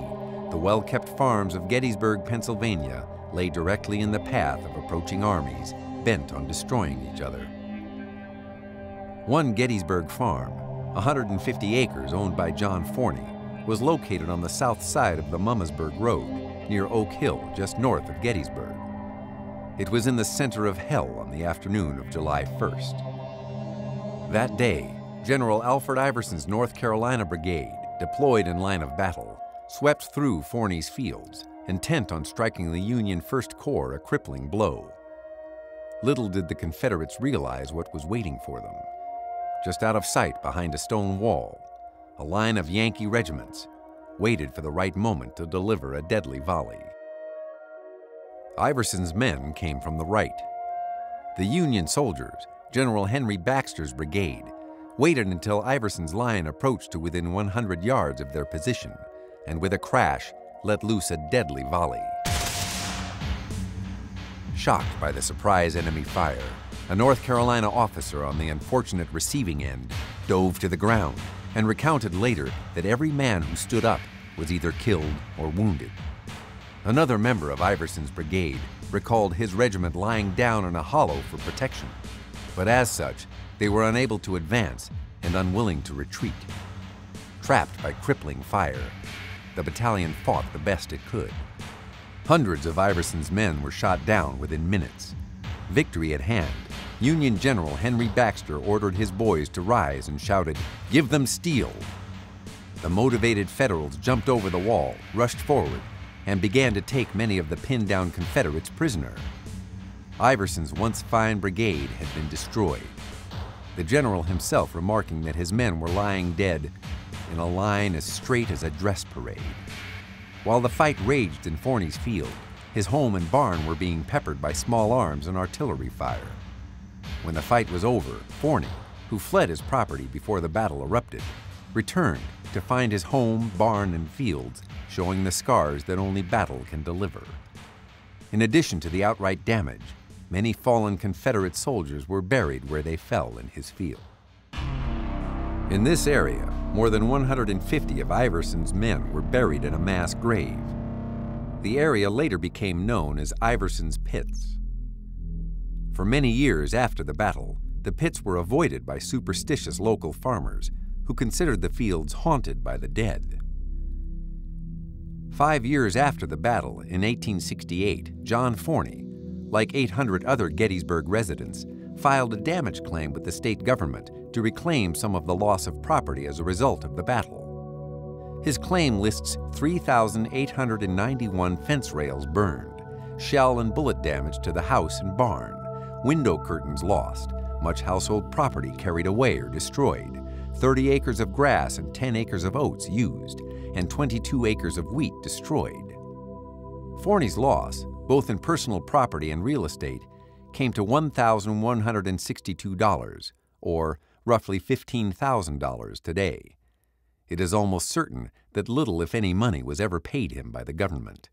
[SPEAKER 1] the well-kept farms of Gettysburg, Pennsylvania lay directly in the path of approaching armies bent on destroying each other. One Gettysburg farm, 150 acres owned by John Forney, was located on the south side of the Mummersburg Road, near Oak Hill, just north of Gettysburg. It was in the center of hell on the afternoon of July 1st. That day, General Alfred Iverson's North Carolina Brigade, deployed in line of battle, swept through Forney's fields, intent on striking the Union First Corps a crippling blow. Little did the Confederates realize what was waiting for them. Just out of sight behind a stone wall, a line of Yankee regiments waited for the right moment to deliver a deadly volley. Iverson's men came from the right. The Union soldiers General Henry Baxter's brigade, waited until Iverson's line approached to within 100 yards of their position, and with a crash, let loose a deadly volley. Shocked by the surprise enemy fire, a North Carolina officer on the unfortunate receiving end dove to the ground and recounted later that every man who stood up was either killed or wounded. Another member of Iverson's brigade recalled his regiment lying down in a hollow for protection but as such, they were unable to advance and unwilling to retreat. Trapped by crippling fire, the battalion fought the best it could. Hundreds of Iverson's men were shot down within minutes. Victory at hand, Union General Henry Baxter ordered his boys to rise and shouted, Give them steel! The motivated Federals jumped over the wall, rushed forward, and began to take many of the pinned down Confederates prisoner. Iverson's once fine brigade had been destroyed, the general himself remarking that his men were lying dead in a line as straight as a dress parade. While the fight raged in Forney's field, his home and barn were being peppered by small arms and artillery fire. When the fight was over, Forney, who fled his property before the battle erupted, returned to find his home, barn, and fields showing the scars that only battle can deliver. In addition to the outright damage, Many fallen Confederate soldiers were buried where they fell in his field. In this area, more than 150 of Iverson's men were buried in a mass grave. The area later became known as Iverson's Pits. For many years after the battle, the pits were avoided by superstitious local farmers who considered the fields haunted by the dead. Five years after the battle, in 1868, John Forney, like 800 other Gettysburg residents, filed a damage claim with the state government to reclaim some of the loss of property as a result of the battle. His claim lists 3,891 fence rails burned, shell and bullet damage to the house and barn, window curtains lost, much household property carried away or destroyed, 30 acres of grass and 10 acres of oats used, and 22 acres of wheat destroyed. Forney's loss, both in personal property and real estate, came to $1,162, or roughly $15,000 today. It is almost certain that little, if any, money was ever paid him by the government.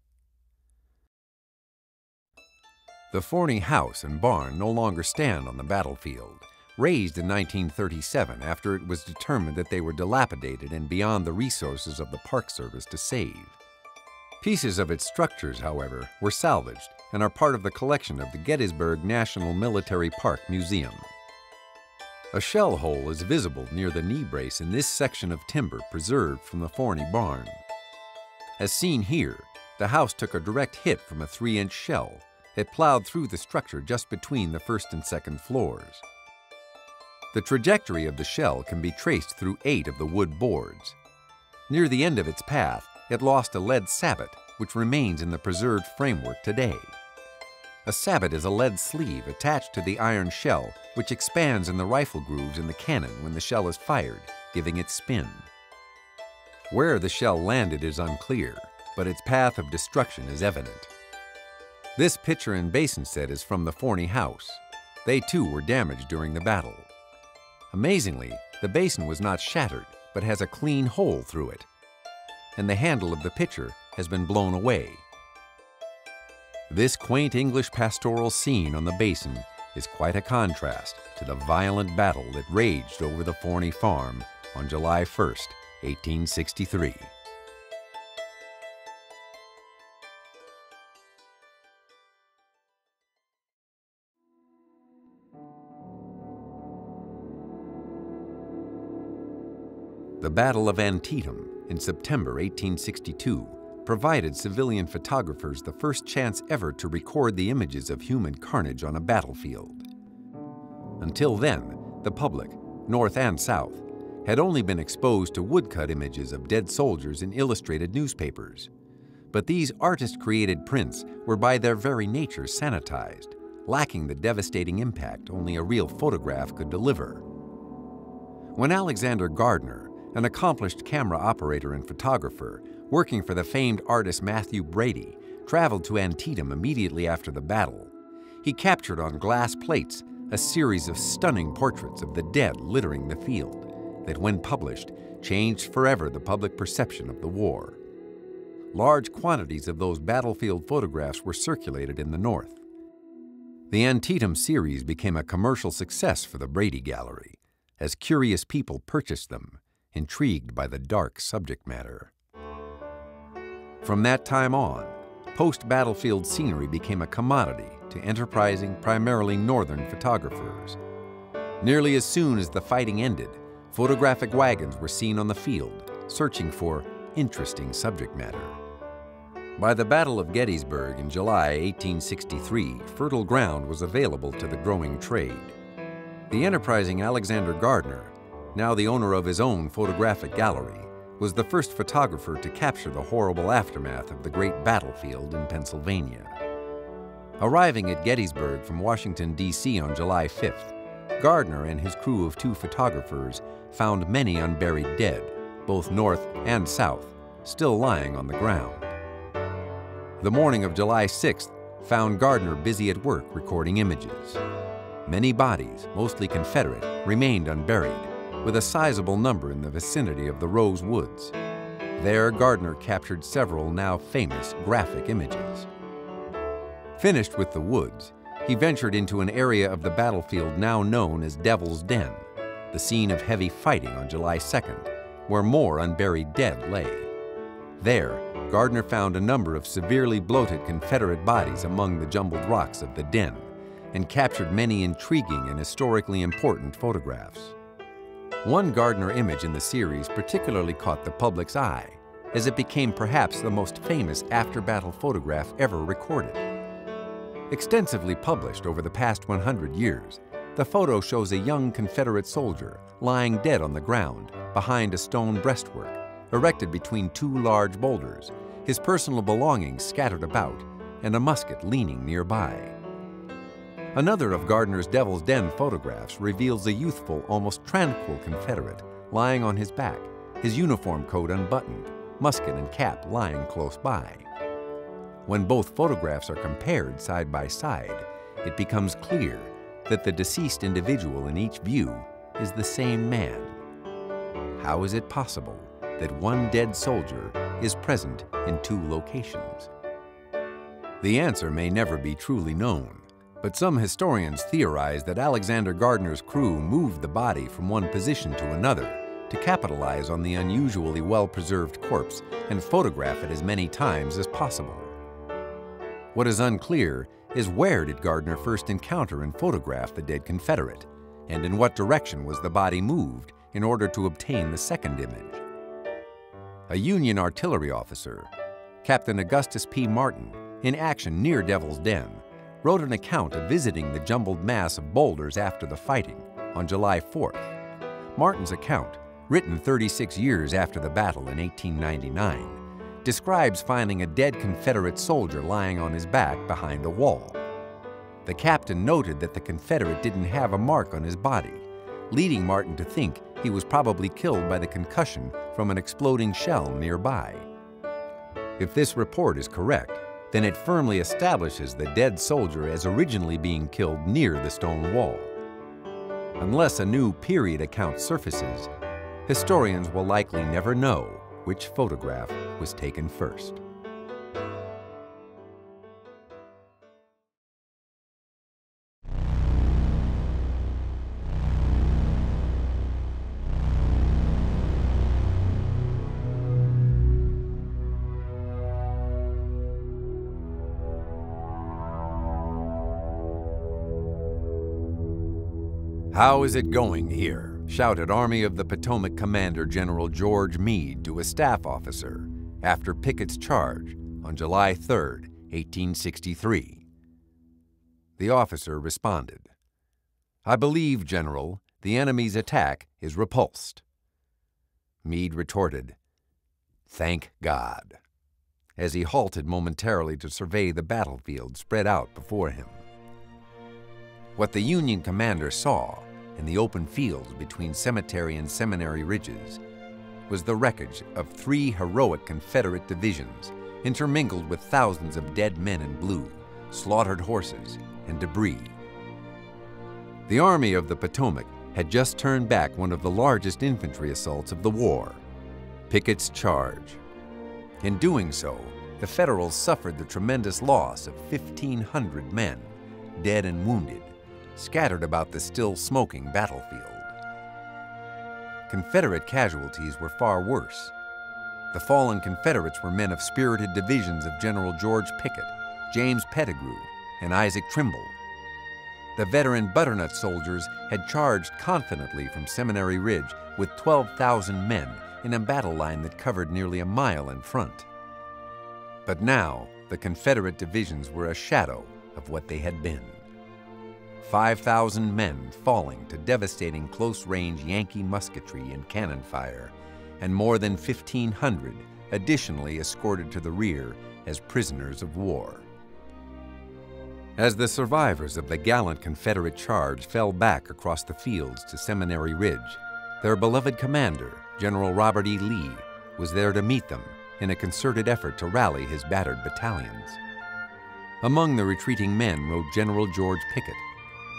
[SPEAKER 1] The Forney house and barn no longer stand on the battlefield, razed in 1937 after it was determined that they were dilapidated and beyond the resources of the Park Service to save. Pieces of its structures, however, were salvaged and are part of the collection of the Gettysburg National Military Park Museum. A shell hole is visible near the knee brace in this section of timber preserved from the Forney barn. As seen here, the house took a direct hit from a 3-inch shell it plowed through the structure just between the first and second floors. The trajectory of the shell can be traced through eight of the wood boards. Near the end of its path, it lost a lead sabot, which remains in the preserved framework today. A sabot is a lead sleeve attached to the iron shell, which expands in the rifle grooves in the cannon when the shell is fired, giving it spin. Where the shell landed is unclear, but its path of destruction is evident. This pitcher and basin set is from the Forney house. They too were damaged during the battle. Amazingly, the basin was not shattered, but has a clean hole through it. And the handle of the pitcher has been blown away. This quaint English pastoral scene on the basin is quite a contrast to the violent battle that raged over the Forney farm on July 1, 1863. The Battle of Antietam in September 1862 provided civilian photographers the first chance ever to record the images of human carnage on a battlefield. Until then, the public, North and South, had only been exposed to woodcut images of dead soldiers in illustrated newspapers. But these artist-created prints were by their very nature sanitized, lacking the devastating impact only a real photograph could deliver. When Alexander Gardner, an accomplished camera operator and photographer working for the famed artist Mathew Brady, traveled to Antietam immediately after the battle. He captured on glass plates a series of stunning portraits of the dead littering the field that, when published, changed forever the public perception of the war. Large quantities of those battlefield photographs were circulated in the North. The Antietam series became a commercial success for the Brady Gallery, as curious people purchased them intrigued by the dark subject matter. From that time on, post-battlefield scenery became a commodity to enterprising, primarily northern photographers. Nearly as soon as the fighting ended, photographic wagons were seen on the field, searching for interesting subject matter. By the Battle of Gettysburg in July 1863, fertile ground was available to the growing trade. The enterprising Alexander Gardner now the owner of his own photographic gallery, was the first photographer to capture the horrible aftermath of the great battlefield in Pennsylvania. Arriving at Gettysburg from Washington, D.C. on July 5th, Gardner and his crew of two photographers found many unburied dead, both north and south, still lying on the ground. The morning of July 6th found Gardner busy at work recording images. Many bodies, mostly Confederate, remained unburied, with a sizable number in the vicinity of the Rose Woods. There, Gardner captured several now famous graphic images. Finished with the woods, he ventured into an area of the battlefield now known as Devil's Den, the scene of heavy fighting on July 2nd, where more unburied dead lay. There, Gardner found a number of severely bloated Confederate bodies among the jumbled rocks of the den and captured many intriguing and historically important photographs. One Gardner image in the series particularly caught the public's eye, as it became perhaps the most famous after-battle photograph ever recorded. Extensively published over the past 100 years, the photo shows a young Confederate soldier lying dead on the ground behind a stone breastwork, erected between two large boulders, his personal belongings scattered about, and a musket leaning nearby. Another of Gardner's Devil's Den photographs reveals a youthful, almost tranquil Confederate lying on his back, his uniform coat unbuttoned, musket and cap lying close by. When both photographs are compared side by side, it becomes clear that the deceased individual in each view is the same man. How is it possible that one dead soldier is present in two locations? The answer may never be truly known, but some historians theorize that Alexander Gardner's crew moved the body from one position to another to capitalize on the unusually well-preserved corpse and photograph it as many times as possible. What is unclear is where did Gardner first encounter and photograph the dead Confederate, and in what direction was the body moved in order to obtain the second image. A Union artillery officer, Captain Augustus P. Martin, in action near Devil's Den, wrote an account of visiting the jumbled mass of boulders after the fighting on July 4th. Martin's account, written 36 years after the battle in 1899, describes finding a dead Confederate soldier lying on his back behind a wall. The captain noted that the Confederate didn't have a mark on his body, leading Martin to think he was probably killed by the concussion from an exploding shell nearby. If this report is correct, then it firmly establishes the dead soldier as originally being killed near the stone wall. Unless a new period account surfaces, historians will likely never know which photograph was taken first. How is it going here? shouted Army of the Potomac Commander General George Meade to a staff officer after Pickett's charge on July 3, 1863. The officer responded, I believe, General, the enemy's attack is repulsed. Meade retorted, Thank God, as he halted momentarily to survey the battlefield spread out before him. What the Union commander saw in the open fields between Cemetery and Seminary Ridges was the wreckage of three heroic Confederate divisions intermingled with thousands of dead men in blue, slaughtered horses, and debris. The Army of the Potomac had just turned back one of the largest infantry assaults of the war, Pickett's Charge. In doing so, the Federals suffered the tremendous loss of 1,500 men, dead and wounded, scattered about the still smoking battlefield. Confederate casualties were far worse. The fallen Confederates were men of spirited divisions of General George Pickett, James Pettigrew, and Isaac Trimble. The veteran butternut soldiers had charged confidently from Seminary Ridge with 12,000 men in a battle line that covered nearly a mile in front. But now, the Confederate divisions were a shadow of what they had been. 5,000 men falling to devastating close-range Yankee musketry and cannon fire, and more than 1,500 additionally escorted to the rear as prisoners of war. As the survivors of the gallant Confederate charge fell back across the fields to Seminary Ridge, their beloved commander, General Robert E. Lee, was there to meet them in a concerted effort to rally his battered battalions. Among the retreating men rode General George Pickett,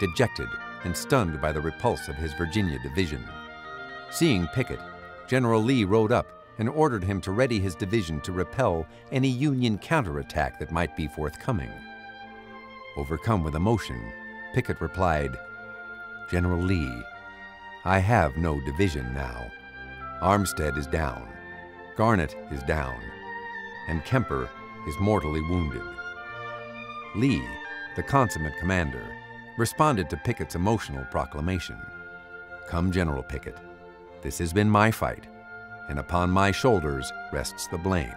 [SPEAKER 1] dejected and stunned by the repulse of his Virginia division. Seeing Pickett, General Lee rode up and ordered him to ready his division to repel any Union counterattack that might be forthcoming. Overcome with emotion, Pickett replied, General Lee, I have no division now. Armistead is down, Garnett is down, and Kemper is mortally wounded. Lee, the consummate commander, responded to Pickett's emotional proclamation. Come, General Pickett, this has been my fight, and upon my shoulders rests the blame.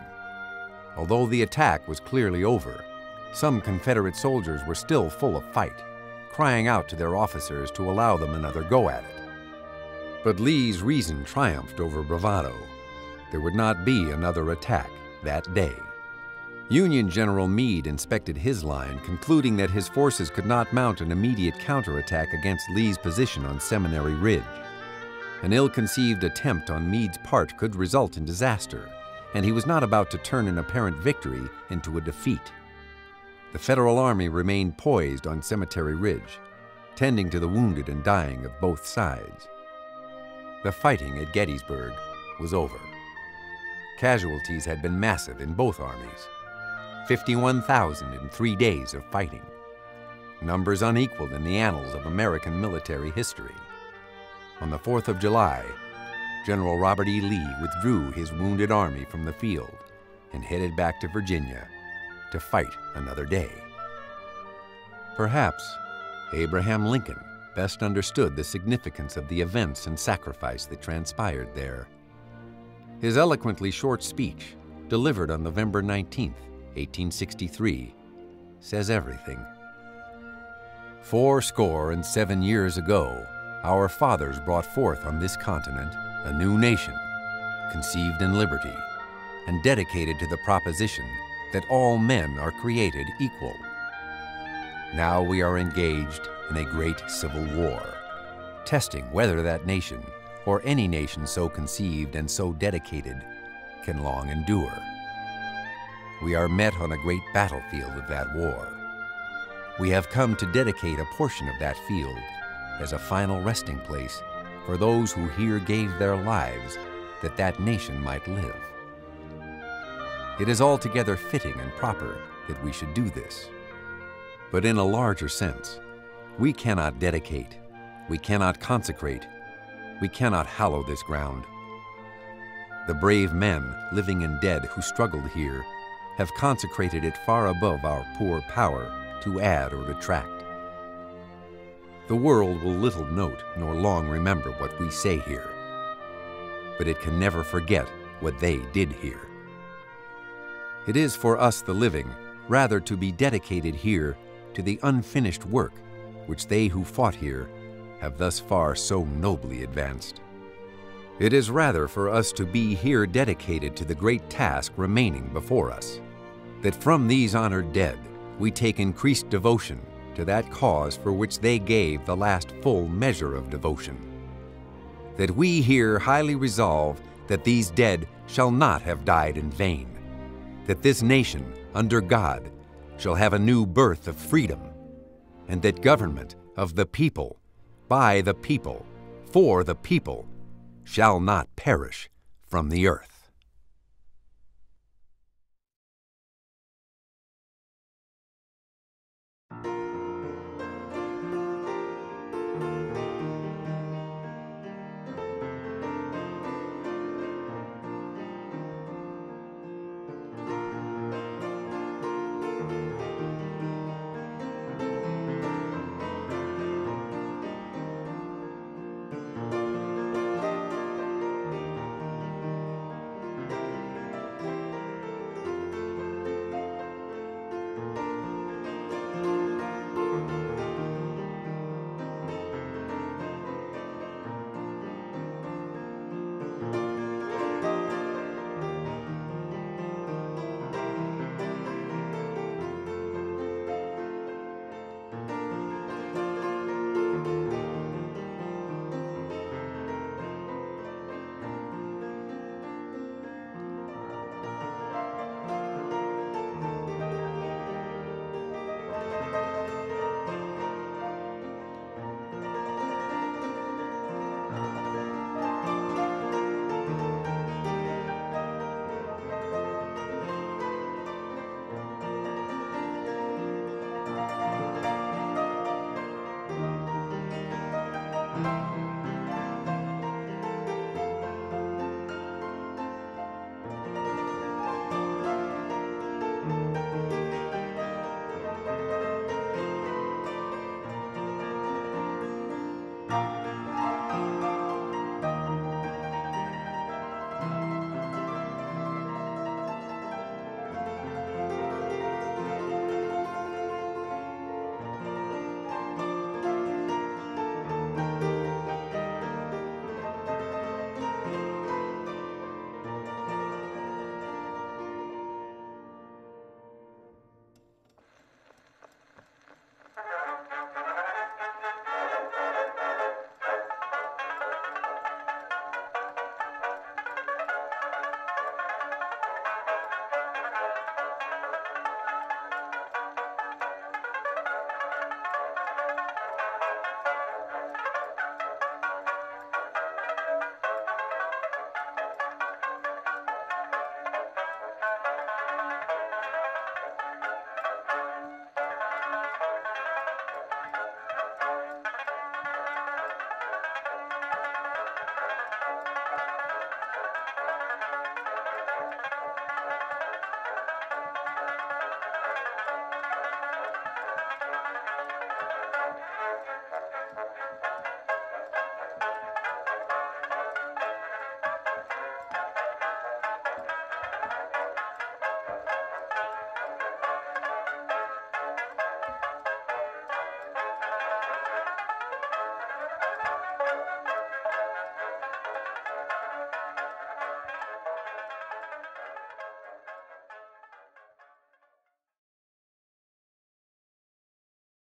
[SPEAKER 1] Although the attack was clearly over, some Confederate soldiers were still full of fight, crying out to their officers to allow them another go at it. But Lee's reason triumphed over bravado. There would not be another attack that day. Union General Meade inspected his line, concluding that his forces could not mount an immediate counterattack against Lee's position on Seminary Ridge. An ill-conceived attempt on Meade's part could result in disaster, and he was not about to turn an apparent victory into a defeat. The Federal Army remained poised on Cemetery Ridge, tending to the wounded and dying of both sides. The fighting at Gettysburg was over. Casualties had been massive in both armies 51,000 in three days of fighting, numbers unequaled in the annals of American military history. On the 4th of July, General Robert E. Lee withdrew his wounded army from the field and headed back to Virginia to fight another day. Perhaps Abraham Lincoln best understood the significance of the events and sacrifice that transpired there. His eloquently short speech, delivered on November 19, 1863, says everything. Four score and seven years ago, our fathers brought forth on this continent a new nation, conceived in liberty, and dedicated to the proposition that all men are created equal. Now we are engaged in a great civil war, testing whether that nation, or any nation so conceived and so dedicated, can long endure. We are met on a great battlefield of that war. We have come to dedicate a portion of that field as a final resting place for those who here gave their lives that that nation might live. It is altogether fitting and proper that we should do this. But in a larger sense, we cannot dedicate, we cannot consecrate, we cannot hallow this ground. The brave men, living and dead, who struggled here have consecrated it far above our poor power to add or detract. The world will little note nor long remember what we say here, but it can never forget what they did here. It is for us the living rather to be dedicated here to the unfinished work which they who fought here have thus far so nobly advanced. It is rather for us to be here dedicated to the great task remaining before us, that from these honored dead we take increased devotion to that cause for which they gave the last full measure of devotion. That we here highly resolve that these dead shall not have died in vain, that this nation, under God, shall have a new birth of freedom, and that government of the people, by the people, for the people, shall not perish from the earth.